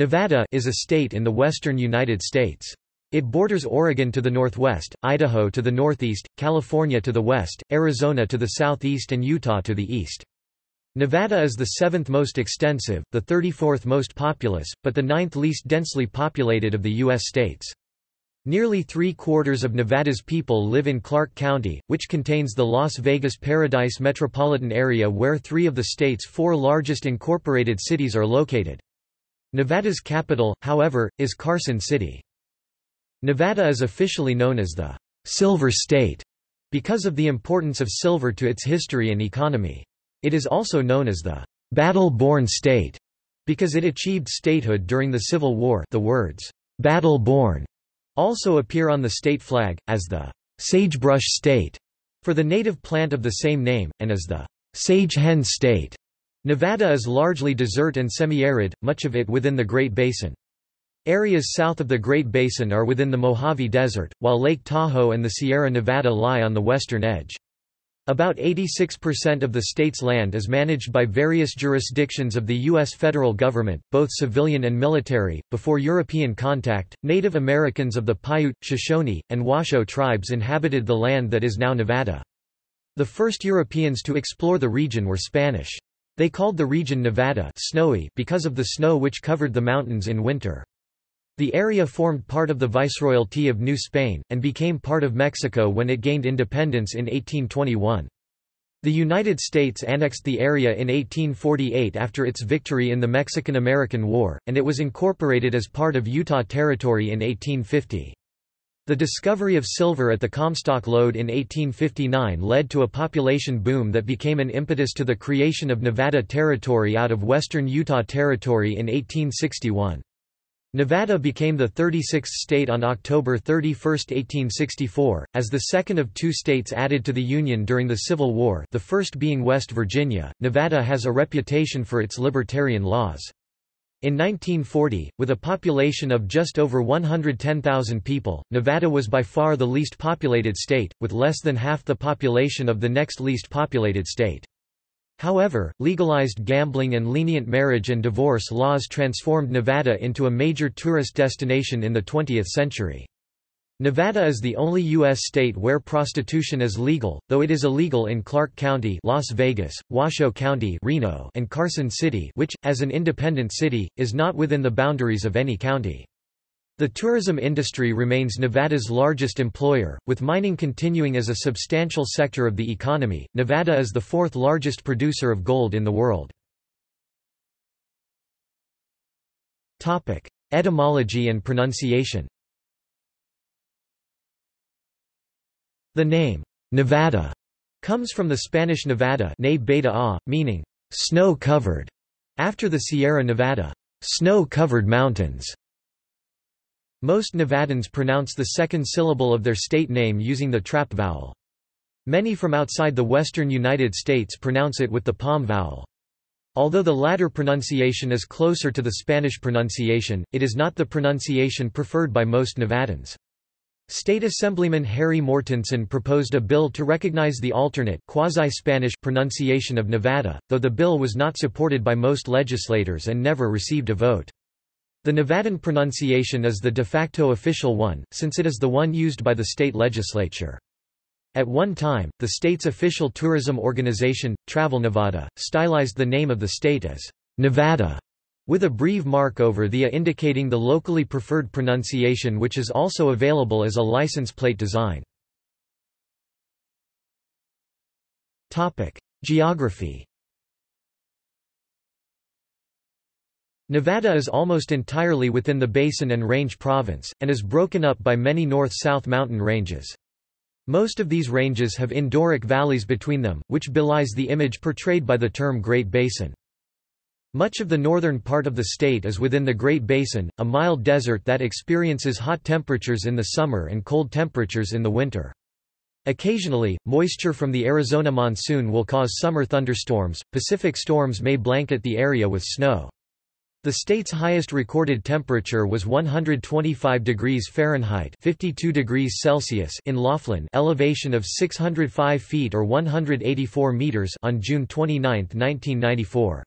Nevada is a state in the western United States. It borders Oregon to the northwest, Idaho to the northeast, California to the west, Arizona to the southeast and Utah to the east. Nevada is the seventh most extensive, the 34th most populous, but the ninth least densely populated of the U.S. states. Nearly three-quarters of Nevada's people live in Clark County, which contains the Las Vegas Paradise metropolitan area where three of the state's four largest incorporated cities are located. Nevada's capital, however, is Carson City. Nevada is officially known as the Silver State because of the importance of silver to its history and economy. It is also known as the Battle-Born State because it achieved statehood during the Civil War the words, battle-born, also appear on the state flag, as the sagebrush state for the native plant of the same name, and as the sage hen state. Nevada is largely desert and semi-arid, much of it within the Great Basin. Areas south of the Great Basin are within the Mojave Desert, while Lake Tahoe and the Sierra Nevada lie on the western edge. About 86% of the state's land is managed by various jurisdictions of the U.S. federal government, both civilian and military. Before European contact, Native Americans of the Paiute, Shoshone, and Washoe tribes inhabited the land that is now Nevada. The first Europeans to explore the region were Spanish. They called the region Nevada snowy because of the snow which covered the mountains in winter. The area formed part of the Viceroyalty of New Spain, and became part of Mexico when it gained independence in 1821. The United States annexed the area in 1848 after its victory in the Mexican–American War, and it was incorporated as part of Utah Territory in 1850. The discovery of silver at the Comstock Lode in 1859 led to a population boom that became an impetus to the creation of Nevada Territory out of western Utah Territory in 1861. Nevada became the 36th state on October 31, 1864, as the second of two states added to the Union during the Civil War the first being West Virginia. Nevada has a reputation for its libertarian laws. In 1940, with a population of just over 110,000 people, Nevada was by far the least populated state, with less than half the population of the next least populated state. However, legalized gambling and lenient marriage and divorce laws transformed Nevada into a major tourist destination in the 20th century. Nevada is the only U.S. state where prostitution is legal, though it is illegal in Clark County Las Vegas, Washoe County Reno, and Carson City which, as an independent city, is not within the boundaries of any county. The tourism industry remains Nevada's largest employer, with mining continuing as a substantial sector of the economy. Nevada is the fourth largest producer of gold in the world. Etymology and pronunciation. The name Nevada comes from the Spanish Nevada, meaning snow-covered, after the Sierra Nevada, snow-covered mountains. Most Nevadans pronounce the second syllable of their state name using the trap vowel. Many from outside the western United States pronounce it with the palm vowel. Although the latter pronunciation is closer to the Spanish pronunciation, it is not the pronunciation preferred by most Nevadans. State Assemblyman Harry Mortensen proposed a bill to recognize the alternate quasi-Spanish pronunciation of Nevada, though the bill was not supported by most legislators and never received a vote. The Nevadan pronunciation is the de facto official one, since it is the one used by the state legislature. At one time, the state's official tourism organization, Travel Nevada, stylized the name of the state as Nevada, with a breve mark over the A indicating the locally preferred pronunciation which is also available as a license plate design. Geography Nevada is almost entirely within the Basin and Range Province, and is broken up by many north-south mountain ranges. Most of these ranges have endorheic valleys between them, which belies the image portrayed by the term Great Basin. Much of the northern part of the state is within the Great Basin, a mild desert that experiences hot temperatures in the summer and cold temperatures in the winter. Occasionally, moisture from the Arizona monsoon will cause summer thunderstorms. Pacific storms may blanket the area with snow. The state's highest recorded temperature was 125 degrees Fahrenheit 52 degrees Celsius in Laughlin elevation of 605 feet or 184 meters on June 29, 1994.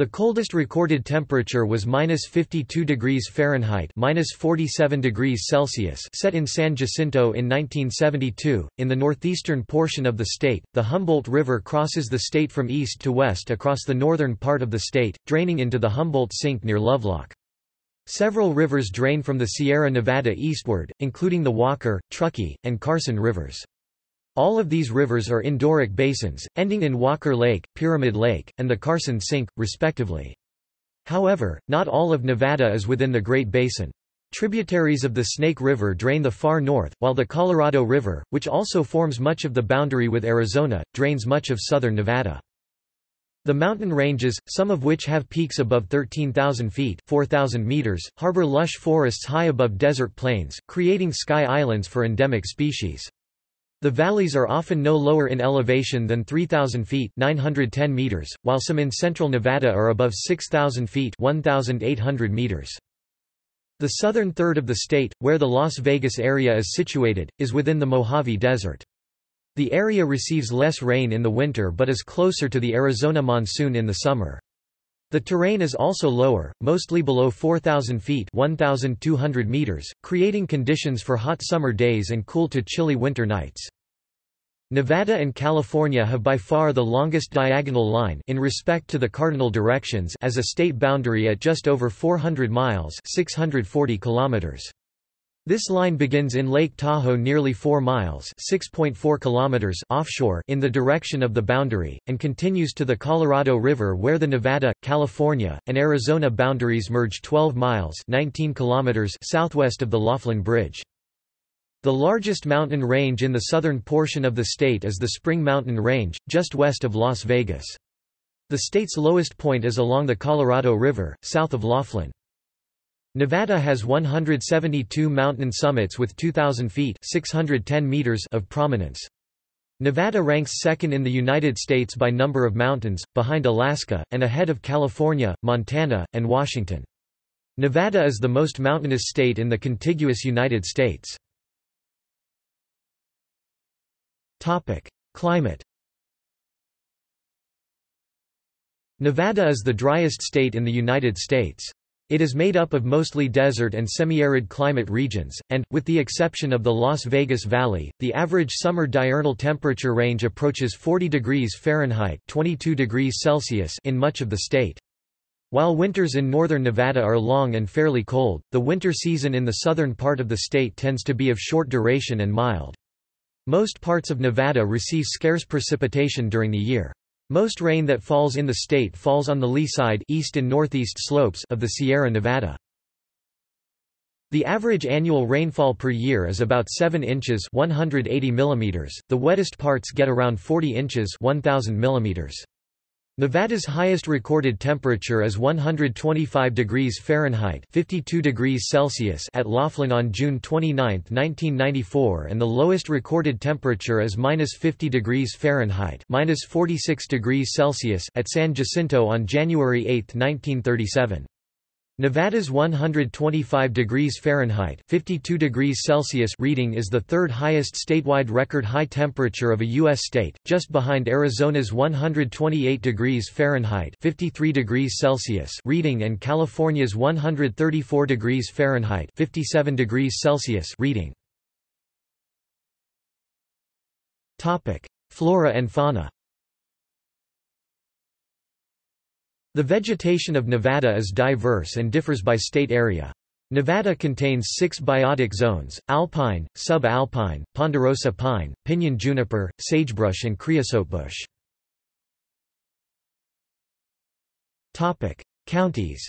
The coldest recorded temperature was minus 52 degrees Fahrenheit minus 47 degrees Celsius set in San Jacinto in 1972. In the northeastern portion of the state, the Humboldt River crosses the state from east to west across the northern part of the state, draining into the Humboldt Sink near Lovelock. Several rivers drain from the Sierra Nevada eastward, including the Walker, Truckee, and Carson rivers. All of these rivers are endorheic basins, ending in Walker Lake, Pyramid Lake, and the Carson Sink, respectively. However, not all of Nevada is within the Great Basin. Tributaries of the Snake River drain the far north, while the Colorado River, which also forms much of the boundary with Arizona, drains much of southern Nevada. The mountain ranges, some of which have peaks above 13,000 feet 4,000 meters, harbor lush forests high above desert plains, creating sky islands for endemic species. The valleys are often no lower in elevation than 3,000 feet 910 meters, while some in central Nevada are above 6,000 feet 1,800 meters. The southern third of the state, where the Las Vegas area is situated, is within the Mojave Desert. The area receives less rain in the winter but is closer to the Arizona monsoon in the summer. The terrain is also lower, mostly below 4,000 feet 1,200 meters, creating conditions for hot summer days and cool to chilly winter nights. Nevada and California have by far the longest diagonal line in respect to the cardinal directions as a state boundary at just over 400 miles 640 kilometers. This line begins in Lake Tahoe nearly 4 miles (6.4 kilometers) offshore in the direction of the boundary and continues to the Colorado River where the Nevada, California, and Arizona boundaries merge 12 miles (19 kilometers) southwest of the Laughlin Bridge. The largest mountain range in the southern portion of the state is the Spring Mountain Range, just west of Las Vegas. The state's lowest point is along the Colorado River, south of Laughlin. Nevada has 172 mountain summits with 2,000 feet 610 meters of prominence. Nevada ranks second in the United States by number of mountains, behind Alaska, and ahead of California, Montana, and Washington. Nevada is the most mountainous state in the contiguous United States. Climate Nevada is the driest state in the United States. It is made up of mostly desert and semi-arid climate regions, and, with the exception of the Las Vegas Valley, the average summer diurnal temperature range approaches 40 degrees Fahrenheit 22 degrees Celsius in much of the state. While winters in northern Nevada are long and fairly cold, the winter season in the southern part of the state tends to be of short duration and mild. Most parts of Nevada receive scarce precipitation during the year. Most rain that falls in the state falls on the lee side east and northeast slopes of the Sierra Nevada. The average annual rainfall per year is about 7 inches 180 millimeters. The wettest parts get around 40 inches 1000 millimeters. Nevada's highest recorded temperature is 125 degrees Fahrenheit 52 degrees Celsius at Laughlin on June 29, 1994 and the lowest recorded temperature is minus 50 degrees Fahrenheit minus 46 degrees Celsius at San Jacinto on January 8, 1937. Nevada's 125 degrees Fahrenheit 52 degrees Celsius reading is the third highest statewide record high temperature of a U.S. state, just behind Arizona's 128 degrees Fahrenheit 53 degrees Celsius reading and California's 134 degrees Fahrenheit 57 degrees Celsius reading. Flora and fauna The vegetation of Nevada is diverse and differs by state area. Nevada contains six biotic zones, alpine, subalpine, ponderosa pine, pinyon juniper, sagebrush and creosotebush. Counties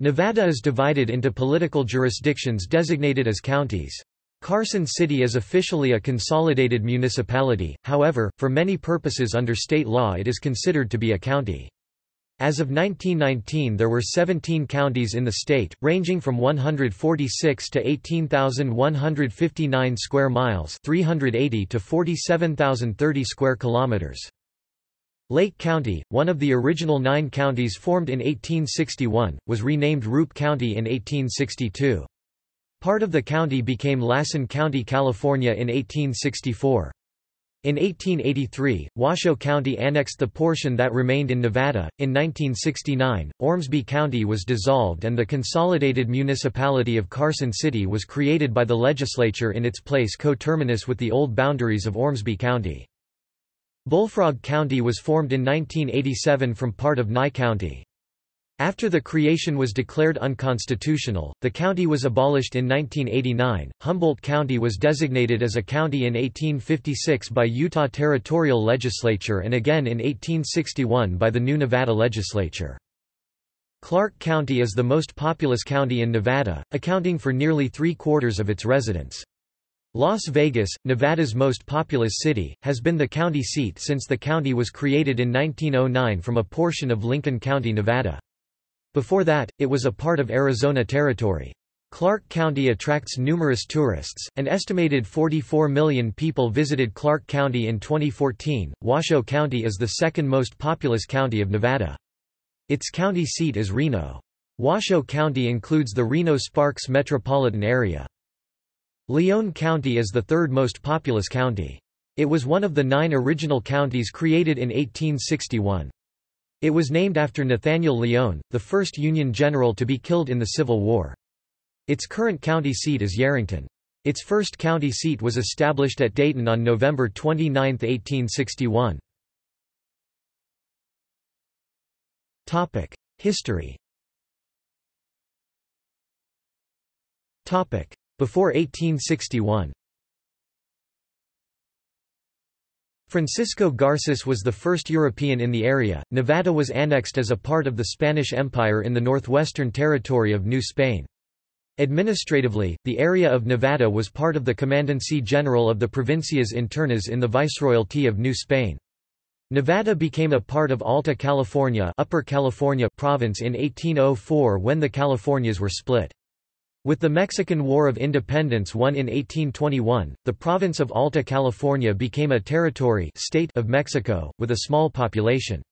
Nevada is divided into political jurisdictions designated as counties. Carson City is officially a consolidated municipality, however, for many purposes under state law it is considered to be a county. As of 1919 there were 17 counties in the state, ranging from 146 to 18,159 square miles 380 to 47,030 square kilometers. Lake County, one of the original nine counties formed in 1861, was renamed Roop County in 1862. Part of the county became Lassen County, California in 1864. In 1883, Washoe County annexed the portion that remained in Nevada. In 1969, Ormsby County was dissolved and the consolidated municipality of Carson City was created by the legislature in its place coterminous with the old boundaries of Ormsby County. Bullfrog County was formed in 1987 from part of Nye County. After the creation was declared unconstitutional, the county was abolished in 1989. Humboldt County was designated as a county in 1856 by Utah Territorial Legislature and again in 1861 by the new Nevada legislature. Clark County is the most populous county in Nevada, accounting for nearly three-quarters of its residents. Las Vegas, Nevada's most populous city, has been the county seat since the county was created in 1909 from a portion of Lincoln County, Nevada. Before that, it was a part of Arizona Territory. Clark County attracts numerous tourists. An estimated 44 million people visited Clark County in 2014. Washoe County is the second most populous county of Nevada. Its county seat is Reno. Washoe County includes the Reno-Sparks metropolitan area. Lyon County is the third most populous county. It was one of the nine original counties created in 1861. It was named after Nathaniel Lyon, the first Union general to be killed in the Civil War. Its current county seat is Yerington. Its first county seat was established at Dayton on November 29, 1861. History Before 1861 Francisco Garces was the first European in the area. Nevada was annexed as a part of the Spanish Empire in the northwestern territory of New Spain. Administratively, the area of Nevada was part of the Commandancy General of the Provincias Internas in the Viceroyalty of New Spain. Nevada became a part of Alta California, Upper California province in 1804 when the Californias were split. With the Mexican War of Independence won in 1821, the province of Alta California became a territory state of Mexico, with a small population.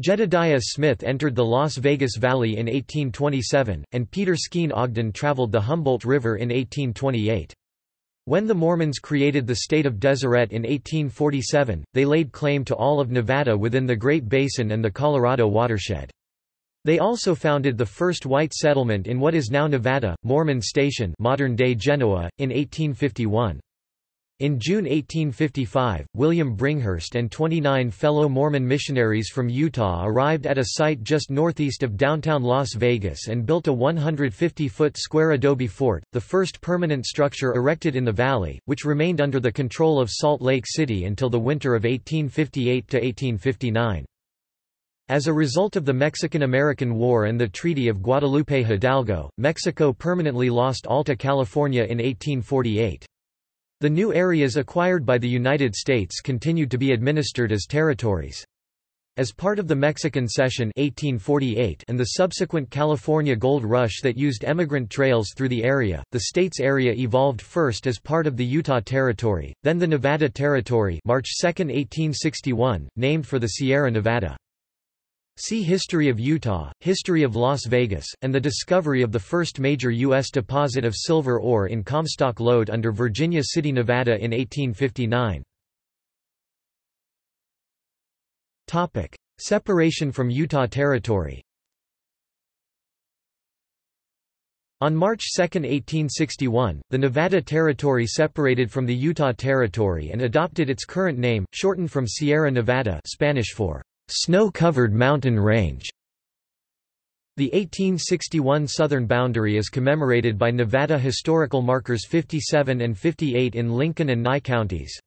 Jedediah Smith entered the Las Vegas Valley in 1827, and Peter Skeen Ogden traveled the Humboldt River in 1828. When the Mormons created the state of Deseret in 1847, they laid claim to all of Nevada within the Great Basin and the Colorado watershed. They also founded the first white settlement in what is now Nevada, Mormon Station modern-day Genoa, in 1851. In June 1855, William Bringhurst and 29 fellow Mormon missionaries from Utah arrived at a site just northeast of downtown Las Vegas and built a 150-foot square adobe fort, the first permanent structure erected in the valley, which remained under the control of Salt Lake City until the winter of 1858–1859. As a result of the Mexican–American War and the Treaty of Guadalupe Hidalgo, Mexico permanently lost Alta California in 1848. The new areas acquired by the United States continued to be administered as territories. As part of the Mexican Cession 1848 and the subsequent California Gold Rush that used emigrant trails through the area, the state's area evolved first as part of the Utah Territory, then the Nevada Territory March 2, 1861, named for the Sierra Nevada. See History of Utah, History of Las Vegas, and the discovery of the first major U.S. deposit of silver ore in Comstock Lode under Virginia City, Nevada in 1859. Separation from Utah Territory On March 2, 1861, the Nevada Territory separated from the Utah Territory and adopted its current name, shortened from Sierra Nevada Spanish for snow-covered mountain range. The 1861 southern boundary is commemorated by Nevada historical markers 57 and 58 in Lincoln and Nye counties.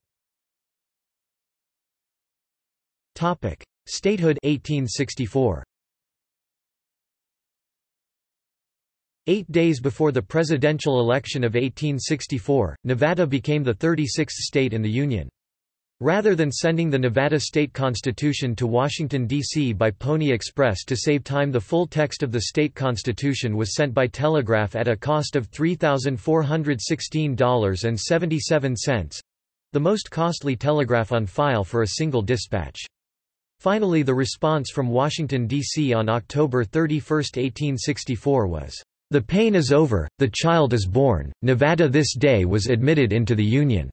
Topic: Statehood 1864. Eight days before the presidential election of 1864, Nevada became the 36th state in the Union. Rather than sending the Nevada state constitution to Washington, D.C. by Pony Express to save time the full text of the state constitution was sent by telegraph at a cost of $3,416.77—the most costly telegraph on file for a single dispatch. Finally the response from Washington, D.C. on October 31, 1864 was, "...the pain is over, the child is born, Nevada this day was admitted into the Union."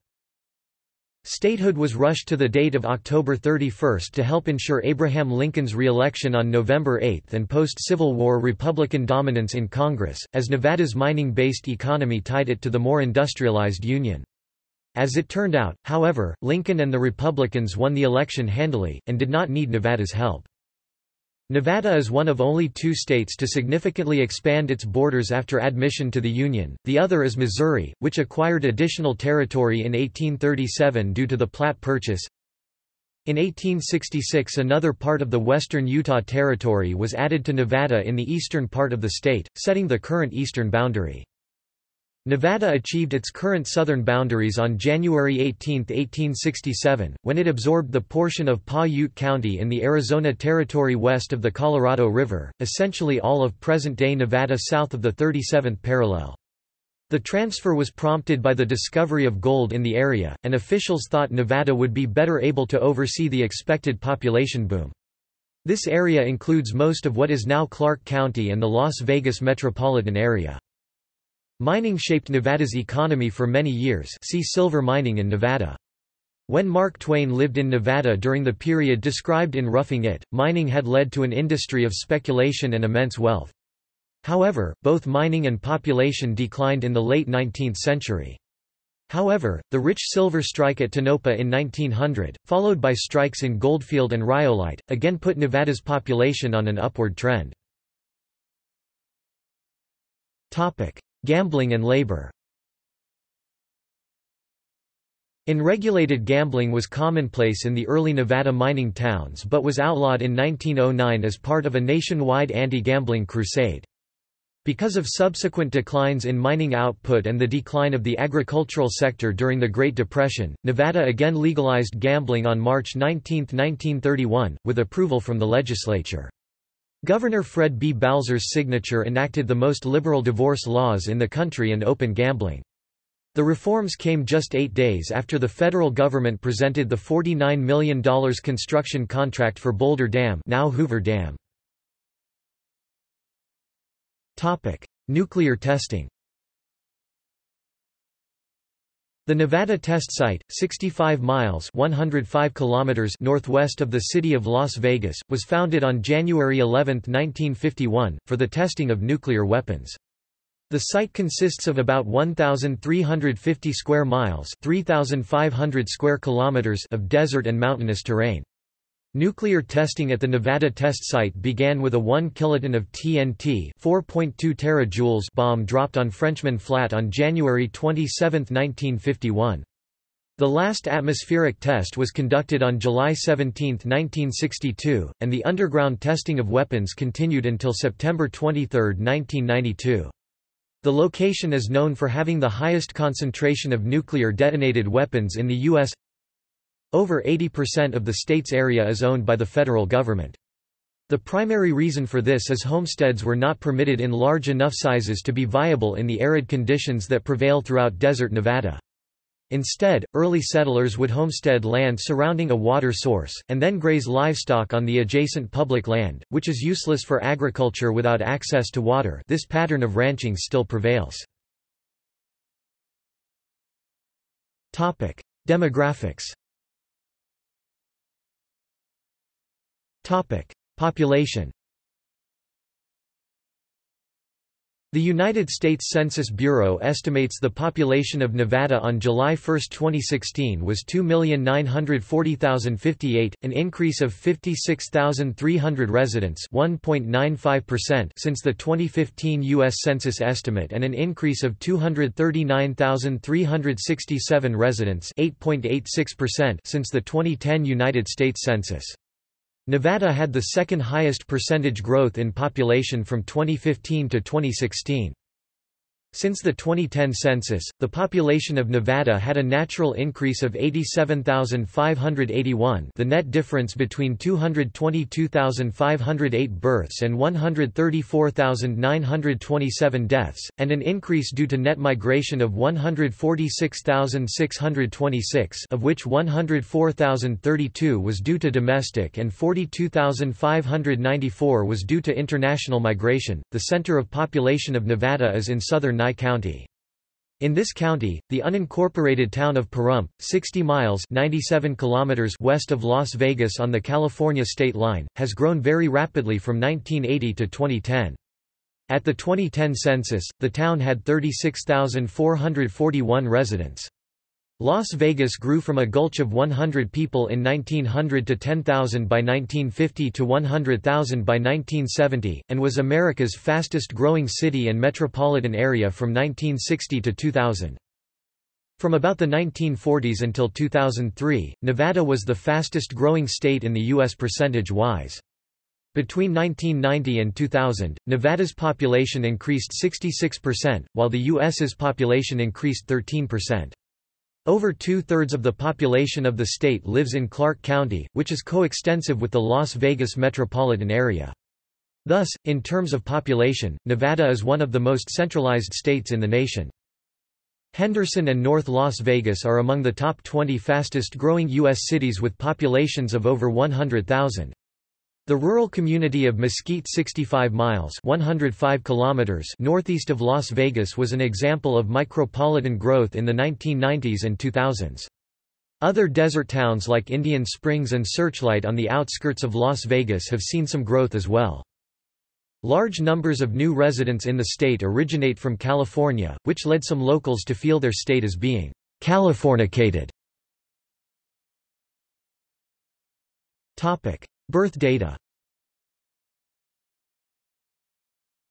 Statehood was rushed to the date of October 31 to help ensure Abraham Lincoln's re-election on November 8 and post-Civil War Republican dominance in Congress, as Nevada's mining-based economy tied it to the more industrialized Union. As it turned out, however, Lincoln and the Republicans won the election handily, and did not need Nevada's help. Nevada is one of only two states to significantly expand its borders after admission to the Union, the other is Missouri, which acquired additional territory in 1837 due to the Platte Purchase. In 1866 another part of the western Utah Territory was added to Nevada in the eastern part of the state, setting the current eastern boundary. Nevada achieved its current southern boundaries on January 18, 1867, when it absorbed the portion of Pah-Ute County in the Arizona Territory west of the Colorado River, essentially all of present-day Nevada south of the 37th parallel. The transfer was prompted by the discovery of gold in the area, and officials thought Nevada would be better able to oversee the expected population boom. This area includes most of what is now Clark County and the Las Vegas metropolitan area. Mining shaped Nevada's economy for many years see silver mining in Nevada. When Mark Twain lived in Nevada during the period described in Roughing It, mining had led to an industry of speculation and immense wealth. However, both mining and population declined in the late 19th century. However, the rich silver strike at Tonopah in 1900, followed by strikes in Goldfield and Rhyolite, again put Nevada's population on an upward trend. Gambling and labor Unregulated gambling was commonplace in the early Nevada mining towns but was outlawed in 1909 as part of a nationwide anti-gambling crusade. Because of subsequent declines in mining output and the decline of the agricultural sector during the Great Depression, Nevada again legalized gambling on March 19, 1931, with approval from the legislature. Governor Fred B. Balzar's signature enacted the most liberal divorce laws in the country and open gambling. The reforms came just eight days after the federal government presented the $49 million construction contract for Boulder Dam now Hoover Dam. Nuclear testing The Nevada test site, 65 miles 105 kilometers northwest of the city of Las Vegas, was founded on January 11, 1951, for the testing of nuclear weapons. The site consists of about 1,350 square miles 3,500 square kilometers of desert and mountainous terrain. Nuclear testing at the Nevada test site began with a 1 kiloton of TNT 4.2 terajoules bomb dropped on Frenchman Flat on January 27, 1951. The last atmospheric test was conducted on July 17, 1962, and the underground testing of weapons continued until September 23, 1992. The location is known for having the highest concentration of nuclear detonated weapons in the U.S. Over 80% of the state's area is owned by the federal government. The primary reason for this is homesteads were not permitted in large enough sizes to be viable in the arid conditions that prevail throughout desert Nevada. Instead, early settlers would homestead land surrounding a water source, and then graze livestock on the adjacent public land, which is useless for agriculture without access to water this pattern of ranching still prevails. Demographics Population The United States Census Bureau estimates the population of Nevada on July 1, 2016 was 2,940,058, an increase of 56,300 residents since the 2015 U.S. Census estimate and an increase of 239,367 residents since the 2010 United States Census. Nevada had the second highest percentage growth in population from 2015 to 2016. Since the 2010 census, the population of Nevada had a natural increase of 87,581 the net difference between 222,508 births and 134,927 deaths, and an increase due to net migration of 146,626 of which 104,032 was due to domestic and 42,594 was due to international migration. The center of population of Nevada is in southern County. In this county, the unincorporated town of Pahrump, 60 miles 97 kilometers west of Las Vegas on the California state line, has grown very rapidly from 1980 to 2010. At the 2010 census, the town had 36,441 residents. Las Vegas grew from a gulch of 100 people in 1900 to 10,000 by 1950 to 100,000 by 1970, and was America's fastest growing city and metropolitan area from 1960 to 2000. From about the 1940s until 2003, Nevada was the fastest growing state in the U.S. percentage-wise. Between 1990 and 2000, Nevada's population increased 66%, while the U.S.'s population increased 13%. Over two-thirds of the population of the state lives in Clark County, which is coextensive with the Las Vegas metropolitan area. Thus, in terms of population, Nevada is one of the most centralized states in the nation. Henderson and North Las Vegas are among the top 20 fastest-growing U.S. cities with populations of over 100,000. The rural community of Mesquite 65 miles 105 kilometers northeast of Las Vegas was an example of micropolitan growth in the 1990s and 2000s. Other desert towns like Indian Springs and Searchlight on the outskirts of Las Vegas have seen some growth as well. Large numbers of new residents in the state originate from California, which led some locals to feel their state as being Californicated. Birth data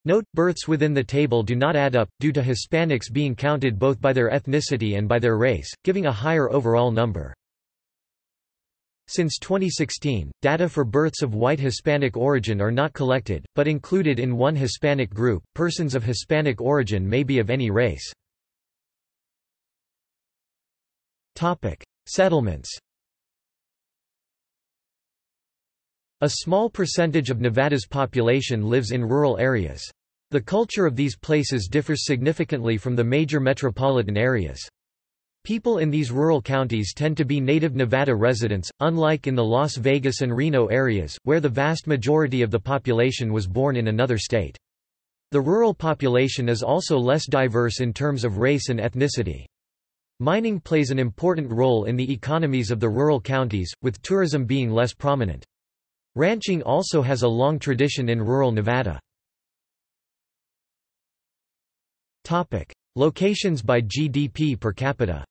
Note, births within the table do not add up, due to Hispanics being counted both by their ethnicity and by their race, giving a higher overall number. Since 2016, data for births of white Hispanic origin are not collected, but included in one Hispanic group. Persons of Hispanic origin may be of any race. Topic: Settlements. A small percentage of Nevada's population lives in rural areas. The culture of these places differs significantly from the major metropolitan areas. People in these rural counties tend to be native Nevada residents, unlike in the Las Vegas and Reno areas, where the vast majority of the population was born in another state. The rural population is also less diverse in terms of race and ethnicity. Mining plays an important role in the economies of the rural counties, with tourism being less prominent. Ranching also has a long tradition in rural Nevada. Locations by GDP per capita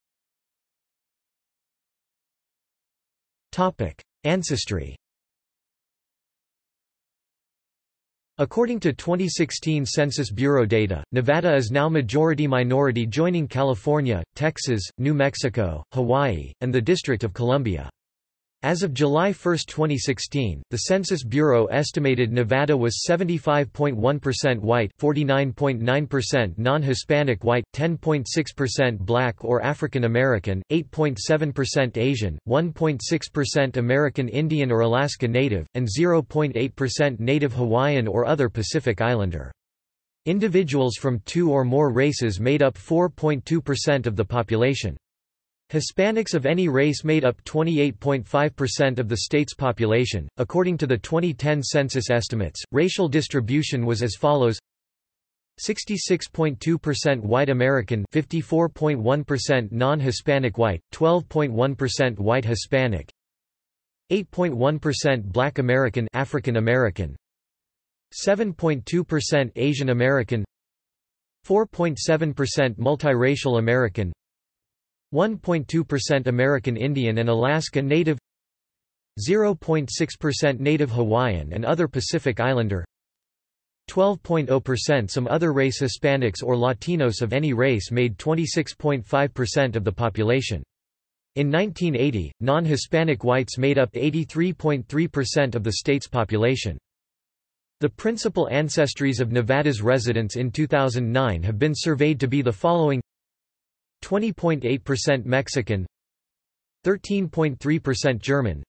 Ancestry According to 2016 Census Bureau data, Nevada is now majority-minority joining California, Texas, New Mexico, Hawaii, and the District of Columbia. As of July 1, 2016, the Census Bureau estimated Nevada was 75.1% white 49.9% non-Hispanic white, 10.6% black or African American, 8.7% Asian, 1.6% American Indian or Alaska Native, and 0.8% Native Hawaiian or other Pacific Islander. Individuals from two or more races made up 4.2% of the population. Hispanics of any race made up 28.5% of the state's population. According to the 2010 census estimates, racial distribution was as follows 66.2% white American 54.1% non-Hispanic white, 12.1% white Hispanic 8.1% black American African American 7.2% Asian American 4.7% multiracial American 1.2% American Indian and Alaska Native 0.6% Native Hawaiian and other Pacific Islander 12.0% Some other race Hispanics or Latinos of any race made 26.5% of the population. In 1980, non-Hispanic whites made up 83.3% of the state's population. The principal ancestries of Nevada's residents in 2009 have been surveyed to be the following 20.8% Mexican 13.3% German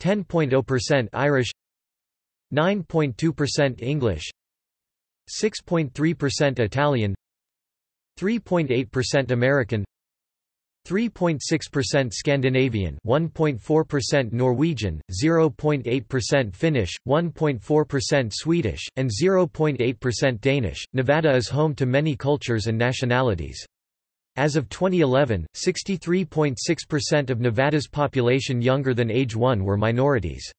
10.0% Irish 9.2% English 6.3% Italian 3.8% American 3.6% Scandinavian 1.4% Norwegian, 0.8% Finnish, 1.4% Swedish, and 0.8% Danish. Nevada is home to many cultures and nationalities. As of 2011, 63.6% of Nevada's population younger than age 1 were minorities.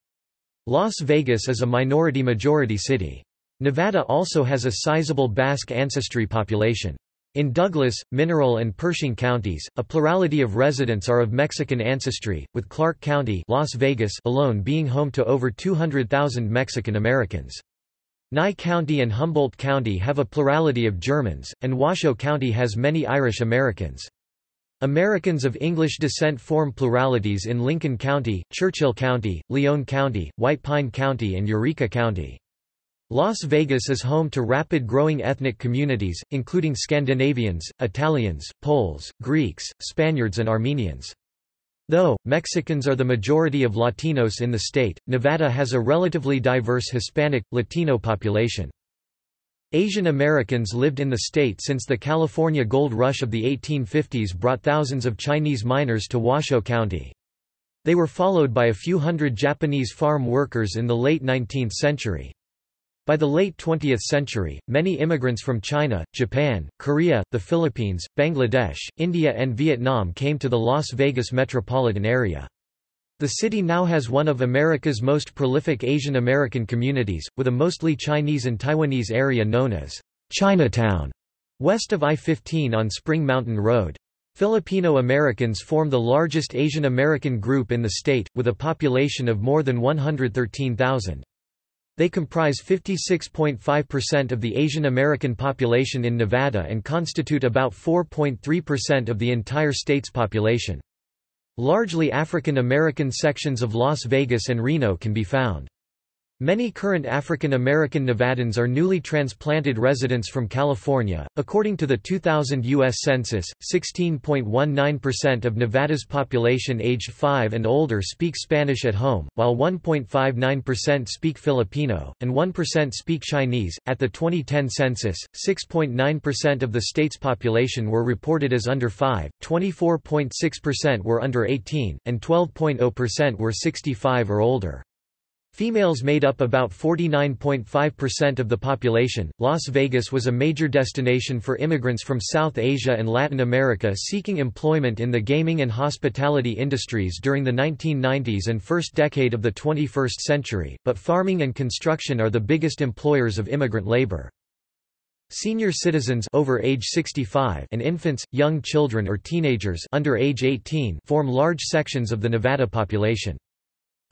Las Vegas is a minority-majority city. Nevada also has a sizable Basque ancestry population. In Douglas, Mineral and Pershing counties, a plurality of residents are of Mexican ancestry, with Clark County Las Vegas alone being home to over 200,000 Mexican Americans. Nye County and Humboldt County have a plurality of Germans, and Washoe County has many Irish Americans. Americans of English descent form pluralities in Lincoln County, Churchill County, Lyon County, White Pine County and Eureka County. Las Vegas is home to rapid growing ethnic communities, including Scandinavians, Italians, Poles, Greeks, Spaniards and Armenians. Though, Mexicans are the majority of Latinos in the state, Nevada has a relatively diverse Hispanic, Latino population. Asian Americans lived in the state since the California gold rush of the 1850s brought thousands of Chinese miners to Washoe County. They were followed by a few hundred Japanese farm workers in the late 19th century. By the late 20th century, many immigrants from China, Japan, Korea, the Philippines, Bangladesh, India and Vietnam came to the Las Vegas metropolitan area. The city now has one of America's most prolific Asian American communities, with a mostly Chinese and Taiwanese area known as Chinatown, west of I-15 on Spring Mountain Road. Filipino Americans form the largest Asian American group in the state, with a population of more than 113,000. They comprise 56.5% of the Asian American population in Nevada and constitute about 4.3% of the entire state's population. Largely African American sections of Las Vegas and Reno can be found. Many current African American Nevadans are newly transplanted residents from California. According to the 2000 U.S. Census, 16.19% of Nevada's population aged 5 and older speak Spanish at home, while 1.59% speak Filipino, and 1% speak Chinese. At the 2010 census, 6.9% of the state's population were reported as under 5, 24.6% were under 18, and 12.0% were 65 or older. Females made up about 49.5% of the population. Las Vegas was a major destination for immigrants from South Asia and Latin America seeking employment in the gaming and hospitality industries during the 1990s and first decade of the 21st century, but farming and construction are the biggest employers of immigrant labor. Senior citizens over age 65 and infants, young children or teenagers under age 18 form large sections of the Nevada population.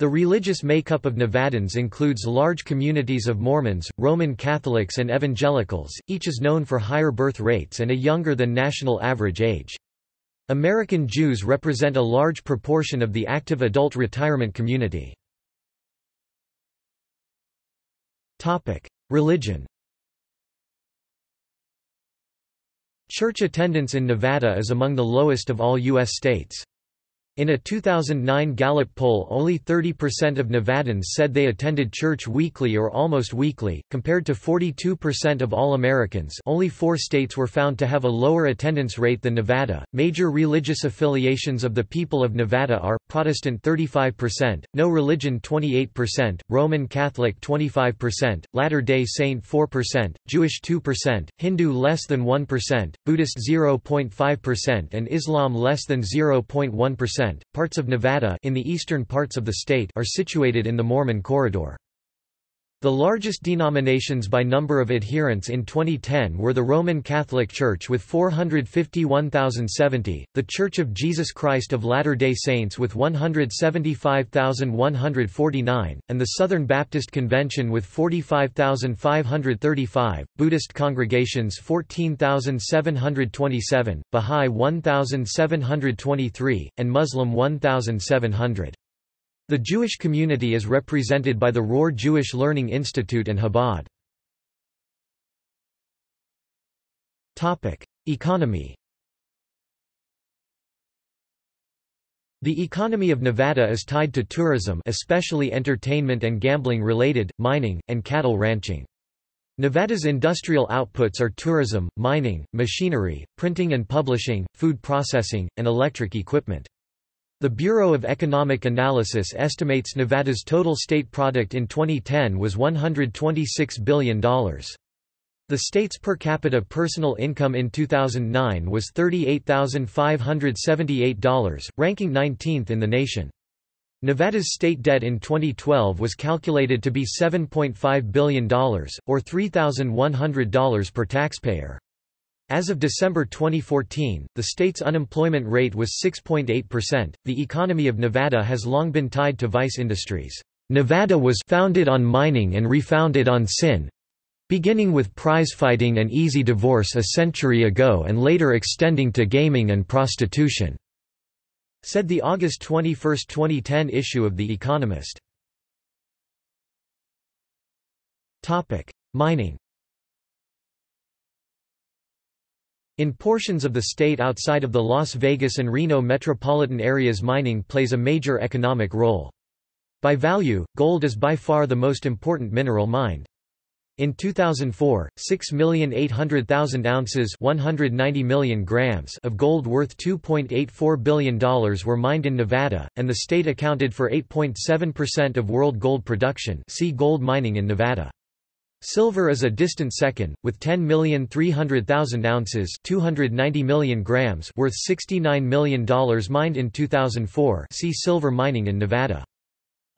The religious makeup of Nevadans includes large communities of Mormons, Roman Catholics and Evangelicals, each is known for higher birth rates and a younger than national average age. American Jews represent a large proportion of the active adult retirement community. Religion Church attendance in Nevada is among the lowest of all U.S. states. In a 2009 Gallup poll only 30% of Nevadans said they attended church weekly or almost weekly, compared to 42% of all Americans only four states were found to have a lower attendance rate than Nevada. Major religious affiliations of the people of Nevada are, Protestant 35%, No Religion 28%, Roman Catholic 25%, Latter-day Saint 4%, Jewish 2%, Hindu less than 1%, Buddhist 0.5% and Islam less than 0.1%. Parts of Nevada in the eastern parts of the state are situated in the Mormon Corridor. The largest denominations by number of adherents in 2010 were the Roman Catholic Church with 451,070, the Church of Jesus Christ of Latter-day Saints with 175,149, and the Southern Baptist Convention with 45,535, Buddhist congregations 14,727, Bahá'í 1,723, and Muslim 1,700. The Jewish community is represented by the Rohr Jewish Learning Institute and Chabad. Economy The economy of Nevada is tied to tourism especially entertainment and gambling-related, mining, and cattle ranching. Nevada's industrial outputs are tourism, mining, machinery, printing and publishing, food processing, and electric equipment. The Bureau of Economic Analysis estimates Nevada's total state product in 2010 was $126 billion. The state's per capita personal income in 2009 was $38,578, ranking 19th in the nation. Nevada's state debt in 2012 was calculated to be $7.5 billion, or $3,100 per taxpayer. As of December 2014, the state's unemployment rate was 6.8%. The economy of Nevada has long been tied to vice industries. Nevada was founded on mining and refounded on sin, beginning with prizefighting and easy divorce a century ago and later extending to gaming and prostitution," said the August 21, 2010 issue of The Economist. Mining In portions of the state outside of the Las Vegas and Reno metropolitan areas mining plays a major economic role. By value, gold is by far the most important mineral mined. In 2004, 6,800,000 ounces 190 million grams of gold worth $2.84 billion were mined in Nevada, and the state accounted for 8.7% of world gold production see gold mining in Nevada. Silver is a distant second, with 10,300,000 ounces 290 million grams worth $69 million mined in 2004 see silver mining in Nevada.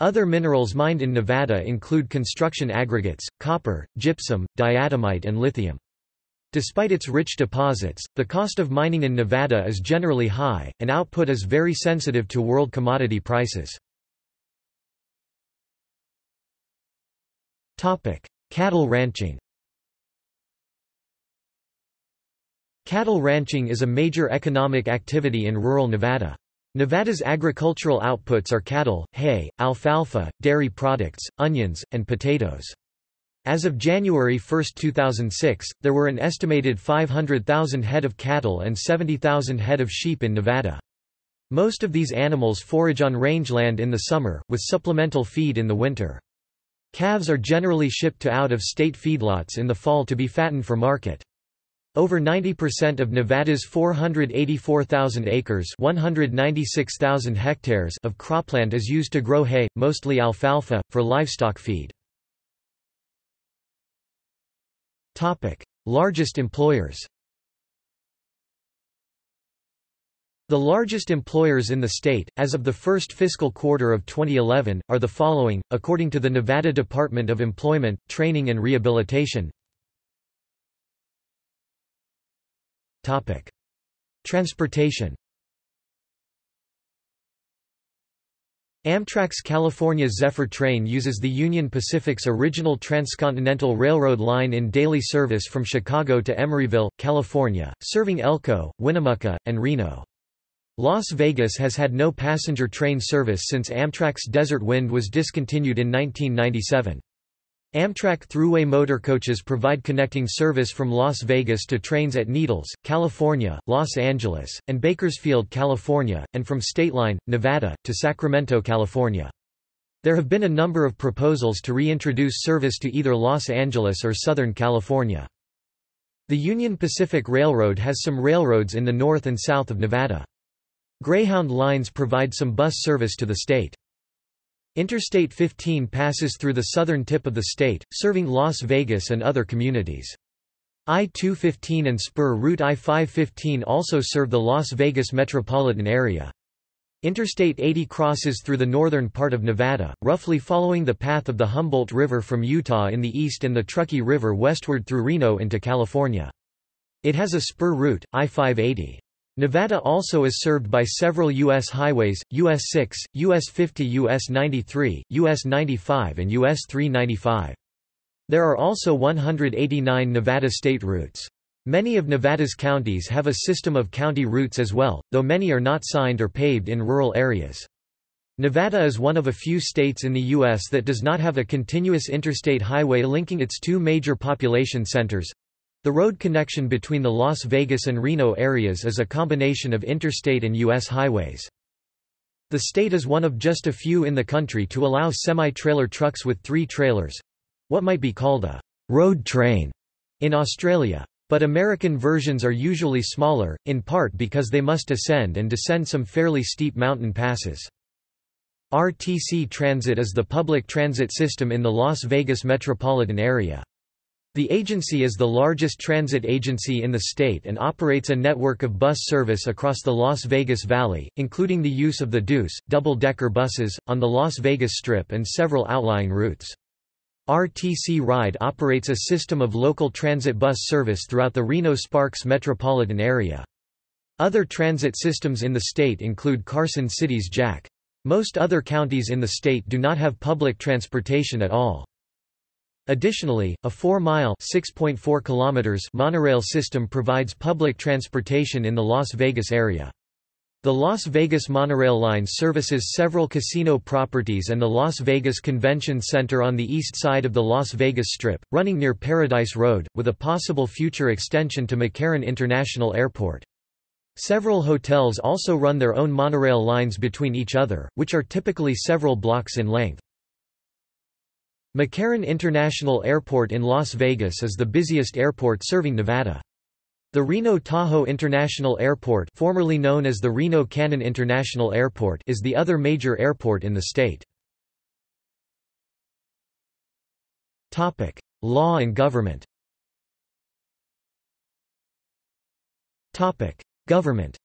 Other minerals mined in Nevada include construction aggregates, copper, gypsum, diatomite and lithium. Despite its rich deposits, the cost of mining in Nevada is generally high, and output is very sensitive to world commodity prices. Cattle ranching Cattle ranching is a major economic activity in rural Nevada. Nevada's agricultural outputs are cattle, hay, alfalfa, dairy products, onions, and potatoes. As of January 1, 2006, there were an estimated 500,000 head of cattle and 70,000 head of sheep in Nevada. Most of these animals forage on rangeland in the summer, with supplemental feed in the winter. Calves are generally shipped to out-of-state feedlots in the fall to be fattened for market. Over 90% of Nevada's 484,000 acres 196,000 hectares of cropland is used to grow hay, mostly alfalfa, for livestock feed. Largest employers The largest employers in the state, as of the first fiscal quarter of 2011, are the following, according to the Nevada Department of Employment, Training and Rehabilitation. Transportation Amtrak's California Zephyr train uses the Union Pacific's original transcontinental railroad line in daily service from Chicago to Emeryville, California, serving Elko, Winnemucca, and Reno. Las Vegas has had no passenger train service since Amtrak's Desert Wind was discontinued in 1997. Amtrak Thruway motor coaches provide connecting service from Las Vegas to trains at Needles, California, Los Angeles, and Bakersfield, California, and from Stateline, Nevada, to Sacramento, California. There have been a number of proposals to reintroduce service to either Los Angeles or Southern California. The Union Pacific Railroad has some railroads in the north and south of Nevada. Greyhound lines provide some bus service to the state. Interstate 15 passes through the southern tip of the state, serving Las Vegas and other communities. I-215 and spur route I-515 also serve the Las Vegas metropolitan area. Interstate 80 crosses through the northern part of Nevada, roughly following the path of the Humboldt River from Utah in the east and the Truckee River westward through Reno into California. It has a spur route, I-580. Nevada also is served by several U.S. highways, US 6, US 50 US 93, US 95 and US 395. There are also 189 Nevada state routes. Many of Nevada's counties have a system of county routes as well, though many are not signed or paved in rural areas. Nevada is one of a few states in the U.S. that does not have a continuous interstate highway linking its two major population centers, the road connection between the Las Vegas and Reno areas is a combination of interstate and U.S. highways. The state is one of just a few in the country to allow semi-trailer trucks with three trailers—what might be called a road train in Australia. But American versions are usually smaller, in part because they must ascend and descend some fairly steep mountain passes. RTC Transit is the public transit system in the Las Vegas metropolitan area. The agency is the largest transit agency in the state and operates a network of bus service across the Las Vegas Valley, including the use of the Deuce, double-decker buses, on the Las Vegas Strip and several outlying routes. RTC Ride operates a system of local transit bus service throughout the Reno-Sparks metropolitan area. Other transit systems in the state include Carson City's JAC. Most other counties in the state do not have public transportation at all. Additionally, a 4-mile monorail system provides public transportation in the Las Vegas area. The Las Vegas monorail line services several casino properties and the Las Vegas Convention Center on the east side of the Las Vegas Strip, running near Paradise Road, with a possible future extension to McCarran International Airport. Several hotels also run their own monorail lines between each other, which are typically several blocks in length. McCarran International Airport in Las Vegas is the busiest airport serving Nevada. The Reno-Tahoe International Airport formerly known as the Reno-Cannon International Airport is the other major airport in the state. Law and government Government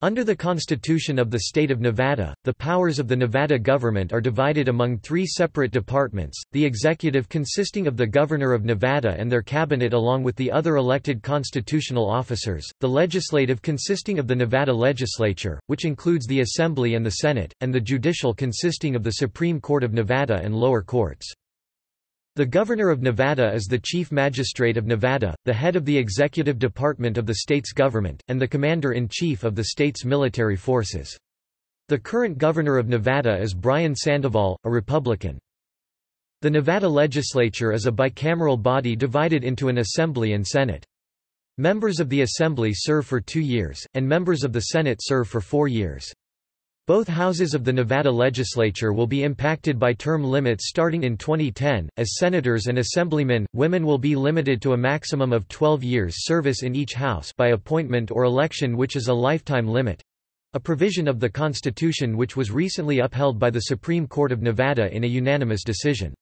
Under the Constitution of the State of Nevada, the powers of the Nevada government are divided among three separate departments, the executive consisting of the Governor of Nevada and their cabinet along with the other elected constitutional officers, the legislative consisting of the Nevada legislature, which includes the Assembly and the Senate, and the judicial consisting of the Supreme Court of Nevada and lower courts. The Governor of Nevada is the Chief Magistrate of Nevada, the head of the executive department of the state's government, and the Commander-in-Chief of the state's military forces. The current Governor of Nevada is Brian Sandoval, a Republican. The Nevada legislature is a bicameral body divided into an Assembly and Senate. Members of the Assembly serve for two years, and members of the Senate serve for four years. Both houses of the Nevada legislature will be impacted by term limits starting in 2010. As senators and assemblymen, women will be limited to a maximum of 12 years service in each house by appointment or election, which is a lifetime limit a provision of the Constitution which was recently upheld by the Supreme Court of Nevada in a unanimous decision.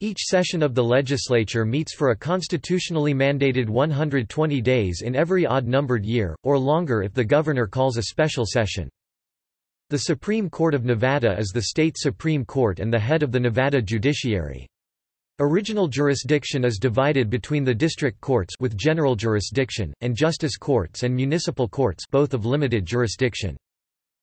Each session of the legislature meets for a constitutionally mandated 120 days in every odd-numbered year, or longer if the governor calls a special session. The Supreme Court of Nevada is the state Supreme Court and the head of the Nevada judiciary. Original jurisdiction is divided between the district courts with general jurisdiction, and justice courts and municipal courts both of limited jurisdiction.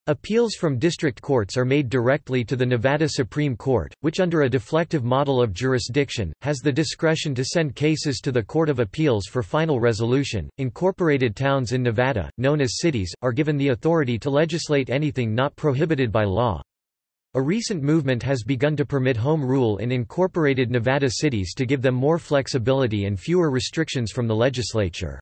Appeals from district courts are made directly to the Nevada Supreme Court, which under a deflective model of jurisdiction, has the discretion to send cases to the Court of Appeals for final resolution. Incorporated towns in Nevada, known as cities, are given the authority to legislate anything not prohibited by law. A recent movement has begun to permit home rule in incorporated Nevada cities to give them more flexibility and fewer restrictions from the legislature.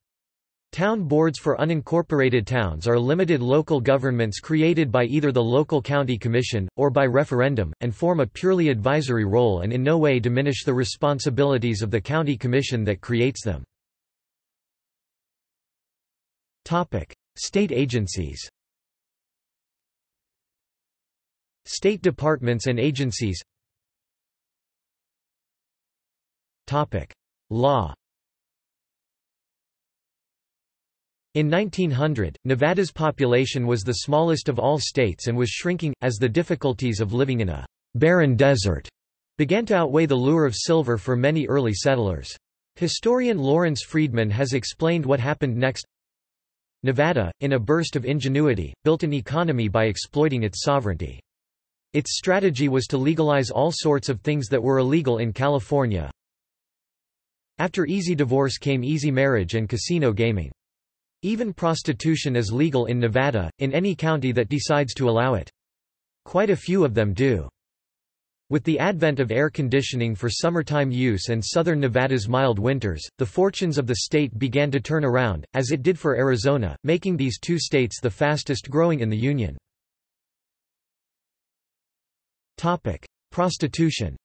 Town boards for unincorporated towns are limited local governments created by either the local county commission, or by referendum, and form a purely advisory role and in no way diminish the responsibilities of the county commission that creates them. State agencies State departments and agencies Law In 1900, Nevada's population was the smallest of all states and was shrinking, as the difficulties of living in a barren desert began to outweigh the lure of silver for many early settlers. Historian Lawrence Friedman has explained what happened next. Nevada, in a burst of ingenuity, built an economy by exploiting its sovereignty. Its strategy was to legalize all sorts of things that were illegal in California. After easy divorce came easy marriage and casino gaming. Even prostitution is legal in Nevada, in any county that decides to allow it. Quite a few of them do. With the advent of air conditioning for summertime use and southern Nevada's mild winters, the fortunes of the state began to turn around, as it did for Arizona, making these two states the fastest growing in the Union. Prostitution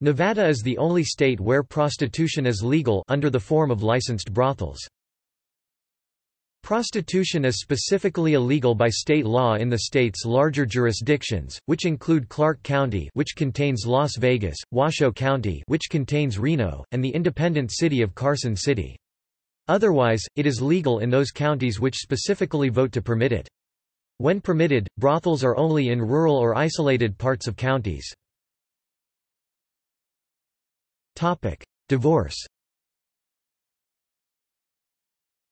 Nevada is the only state where prostitution is legal under the form of licensed brothels. Prostitution is specifically illegal by state law in the state's larger jurisdictions, which include Clark County which contains Las Vegas, Washoe County which contains Reno, and the independent city of Carson City. Otherwise, it is legal in those counties which specifically vote to permit it. When permitted, brothels are only in rural or isolated parts of counties. Divorce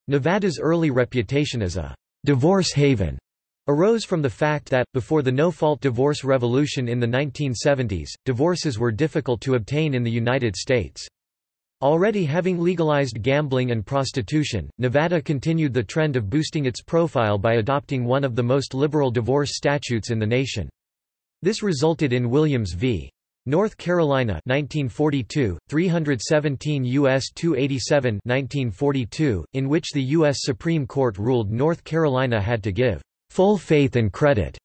Nevada's early reputation as a divorce haven arose from the fact that, before the no-fault divorce revolution in the 1970s, divorces were difficult to obtain in the United States. Already having legalized gambling and prostitution, Nevada continued the trend of boosting its profile by adopting one of the most liberal divorce statutes in the nation. This resulted in Williams v. North Carolina 1942, 317 U.S. 287 1942, in which the U.S. Supreme Court ruled North Carolina had to give full faith and credit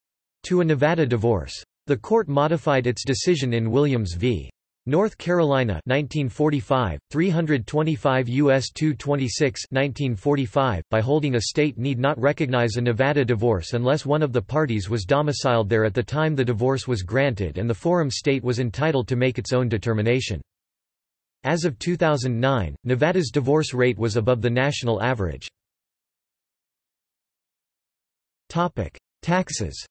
to a Nevada divorce. The court modified its decision in Williams v. North Carolina 1945, 325 U.S. 226 1945, by holding a state need not recognize a Nevada divorce unless one of the parties was domiciled there at the time the divorce was granted and the forum state was entitled to make its own determination. As of 2009, Nevada's divorce rate was above the national average. Topic Taxes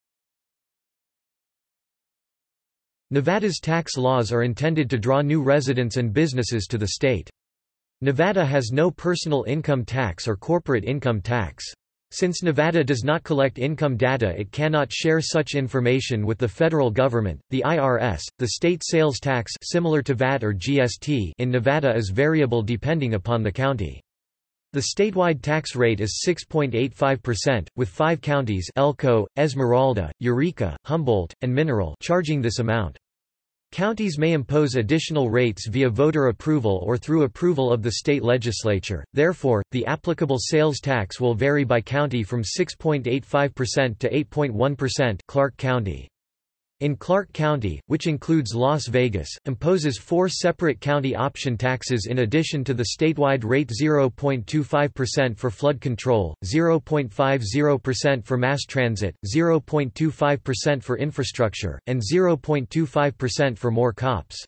Nevada's tax laws are intended to draw new residents and businesses to the state. Nevada has no personal income tax or corporate income tax. Since Nevada does not collect income data it cannot share such information with the federal government, the IRS. The state sales tax similar to VAT or GST in Nevada is variable depending upon the county. The statewide tax rate is 6.85%, with five counties Elko, Esmeralda, Eureka, Humboldt, and Mineral charging this amount. Counties may impose additional rates via voter approval or through approval of the state legislature, therefore, the applicable sales tax will vary by county from 6.85% to 8.1% Clark County. In Clark County, which includes Las Vegas, imposes four separate county option taxes in addition to the statewide rate 0.25% for flood control, 0.50% for mass transit, 0.25% for infrastructure, and 0.25% for more cops.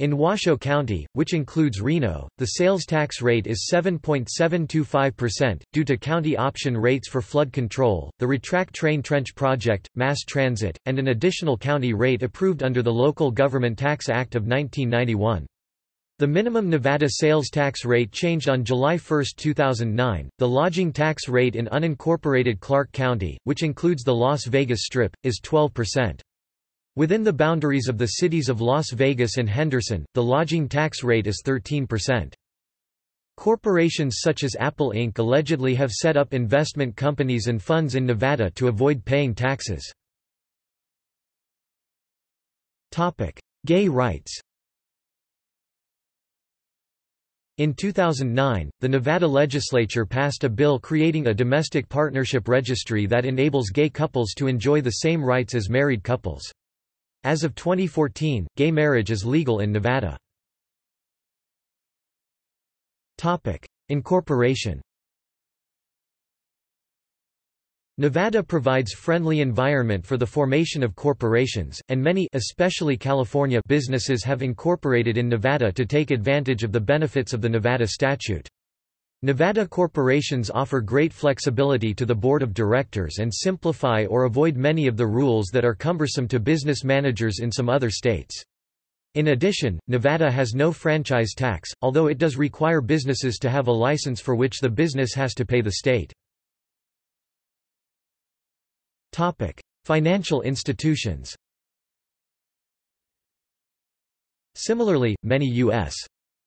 In Washoe County, which includes Reno, the sales tax rate is 7.725%, due to county option rates for flood control, the ReTRAC Train Trench Project, mass transit, and an additional county rate approved under the Local Government Tax Act of 1991. The minimum Nevada sales tax rate changed on July 1, 2009. The lodging tax rate in unincorporated Clark County, which includes the Las Vegas Strip, is 12%. Within the boundaries of the cities of Las Vegas and Henderson, the lodging tax rate is 13%. Corporations such as Apple Inc. allegedly have set up investment companies and funds in Nevada to avoid paying taxes. Gay rights In 2009, the Nevada legislature passed a bill creating a domestic partnership registry that enables gay couples to enjoy the same rights as married couples. As of 2014, gay marriage is legal in Nevada. Topic: Incorporation Nevada provides friendly environment for the formation of corporations, and many especially California businesses have incorporated in Nevada to take advantage of the benefits of the Nevada statute. Nevada corporations offer great flexibility to the board of directors and simplify or avoid many of the rules that are cumbersome to business managers in some other states. In addition, Nevada has no franchise tax, although it does require businesses to have a license for which the business has to pay the state. Topic: Financial institutions Similarly, many U.S.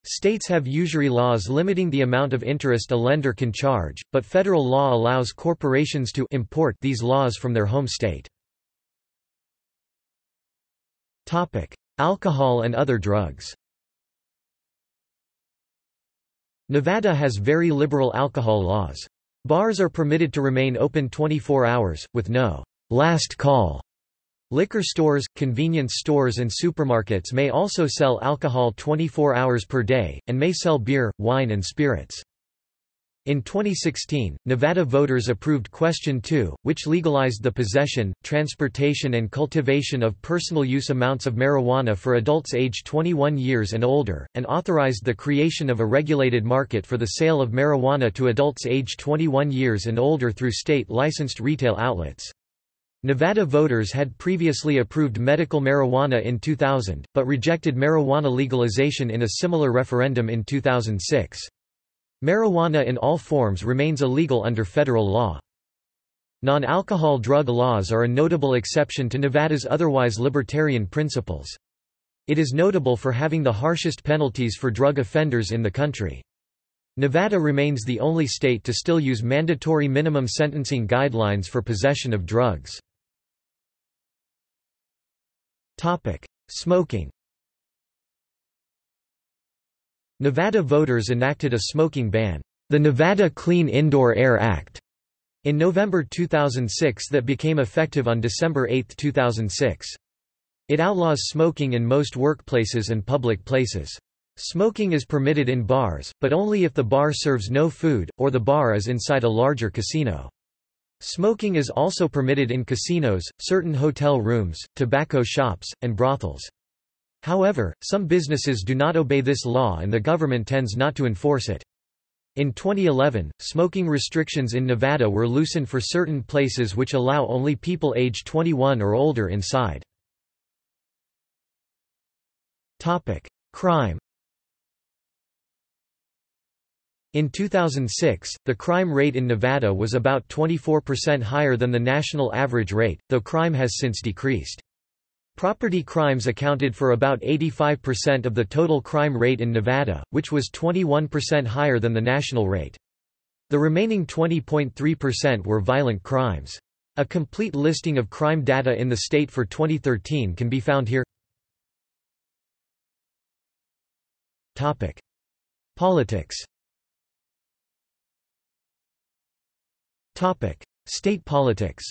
States have usury laws limiting the amount of interest a lender can charge, but federal law allows corporations to import these laws from their home state. Topic: Alcohol and other drugs Nevada has very liberal alcohol laws. Bars are permitted to remain open 24 hours, with no last call Liquor stores, convenience stores and supermarkets may also sell alcohol 24 hours per day, and may sell beer, wine and spirits. In 2016, Nevada voters approved Question 2, which legalized the possession, transportation and cultivation of personal use amounts of marijuana for adults age 21 years and older, and authorized the creation of a regulated market for the sale of marijuana to adults age 21 years and older through state-licensed retail outlets. Nevada voters had previously approved medical marijuana in 2000, but rejected marijuana legalization in a similar referendum in 2006. Marijuana in all forms remains illegal under federal law. Non-alcohol drug laws are a notable exception to Nevada's otherwise libertarian principles. It is notable for having the harshest penalties for drug offenders in the country. Nevada remains the only state to still use mandatory minimum sentencing guidelines for possession of drugs. Smoking Nevada voters enacted a smoking ban, the Nevada Clean Indoor Air Act, in November 2006 that became effective on December 8, 2006. It outlaws smoking in most workplaces and public places. Smoking is permitted in bars, but only if the bar serves no food, or the bar is inside a larger casino. Smoking is also permitted in casinos, certain hotel rooms, tobacco shops, and brothels. However, some businesses do not obey this law and the government tends not to enforce it. In 2011, smoking restrictions in Nevada were loosened for certain places which allow only people age 21 or older inside. Crime In 2006, the crime rate in Nevada was about 24% higher than the national average rate, though crime has since decreased. Property crimes accounted for about 85% of the total crime rate in Nevada, which was 21% higher than the national rate. The remaining 20.3% were violent crimes. A complete listing of crime data in the state for 2013 can be found here. Topic: Politics. Topic: State politics.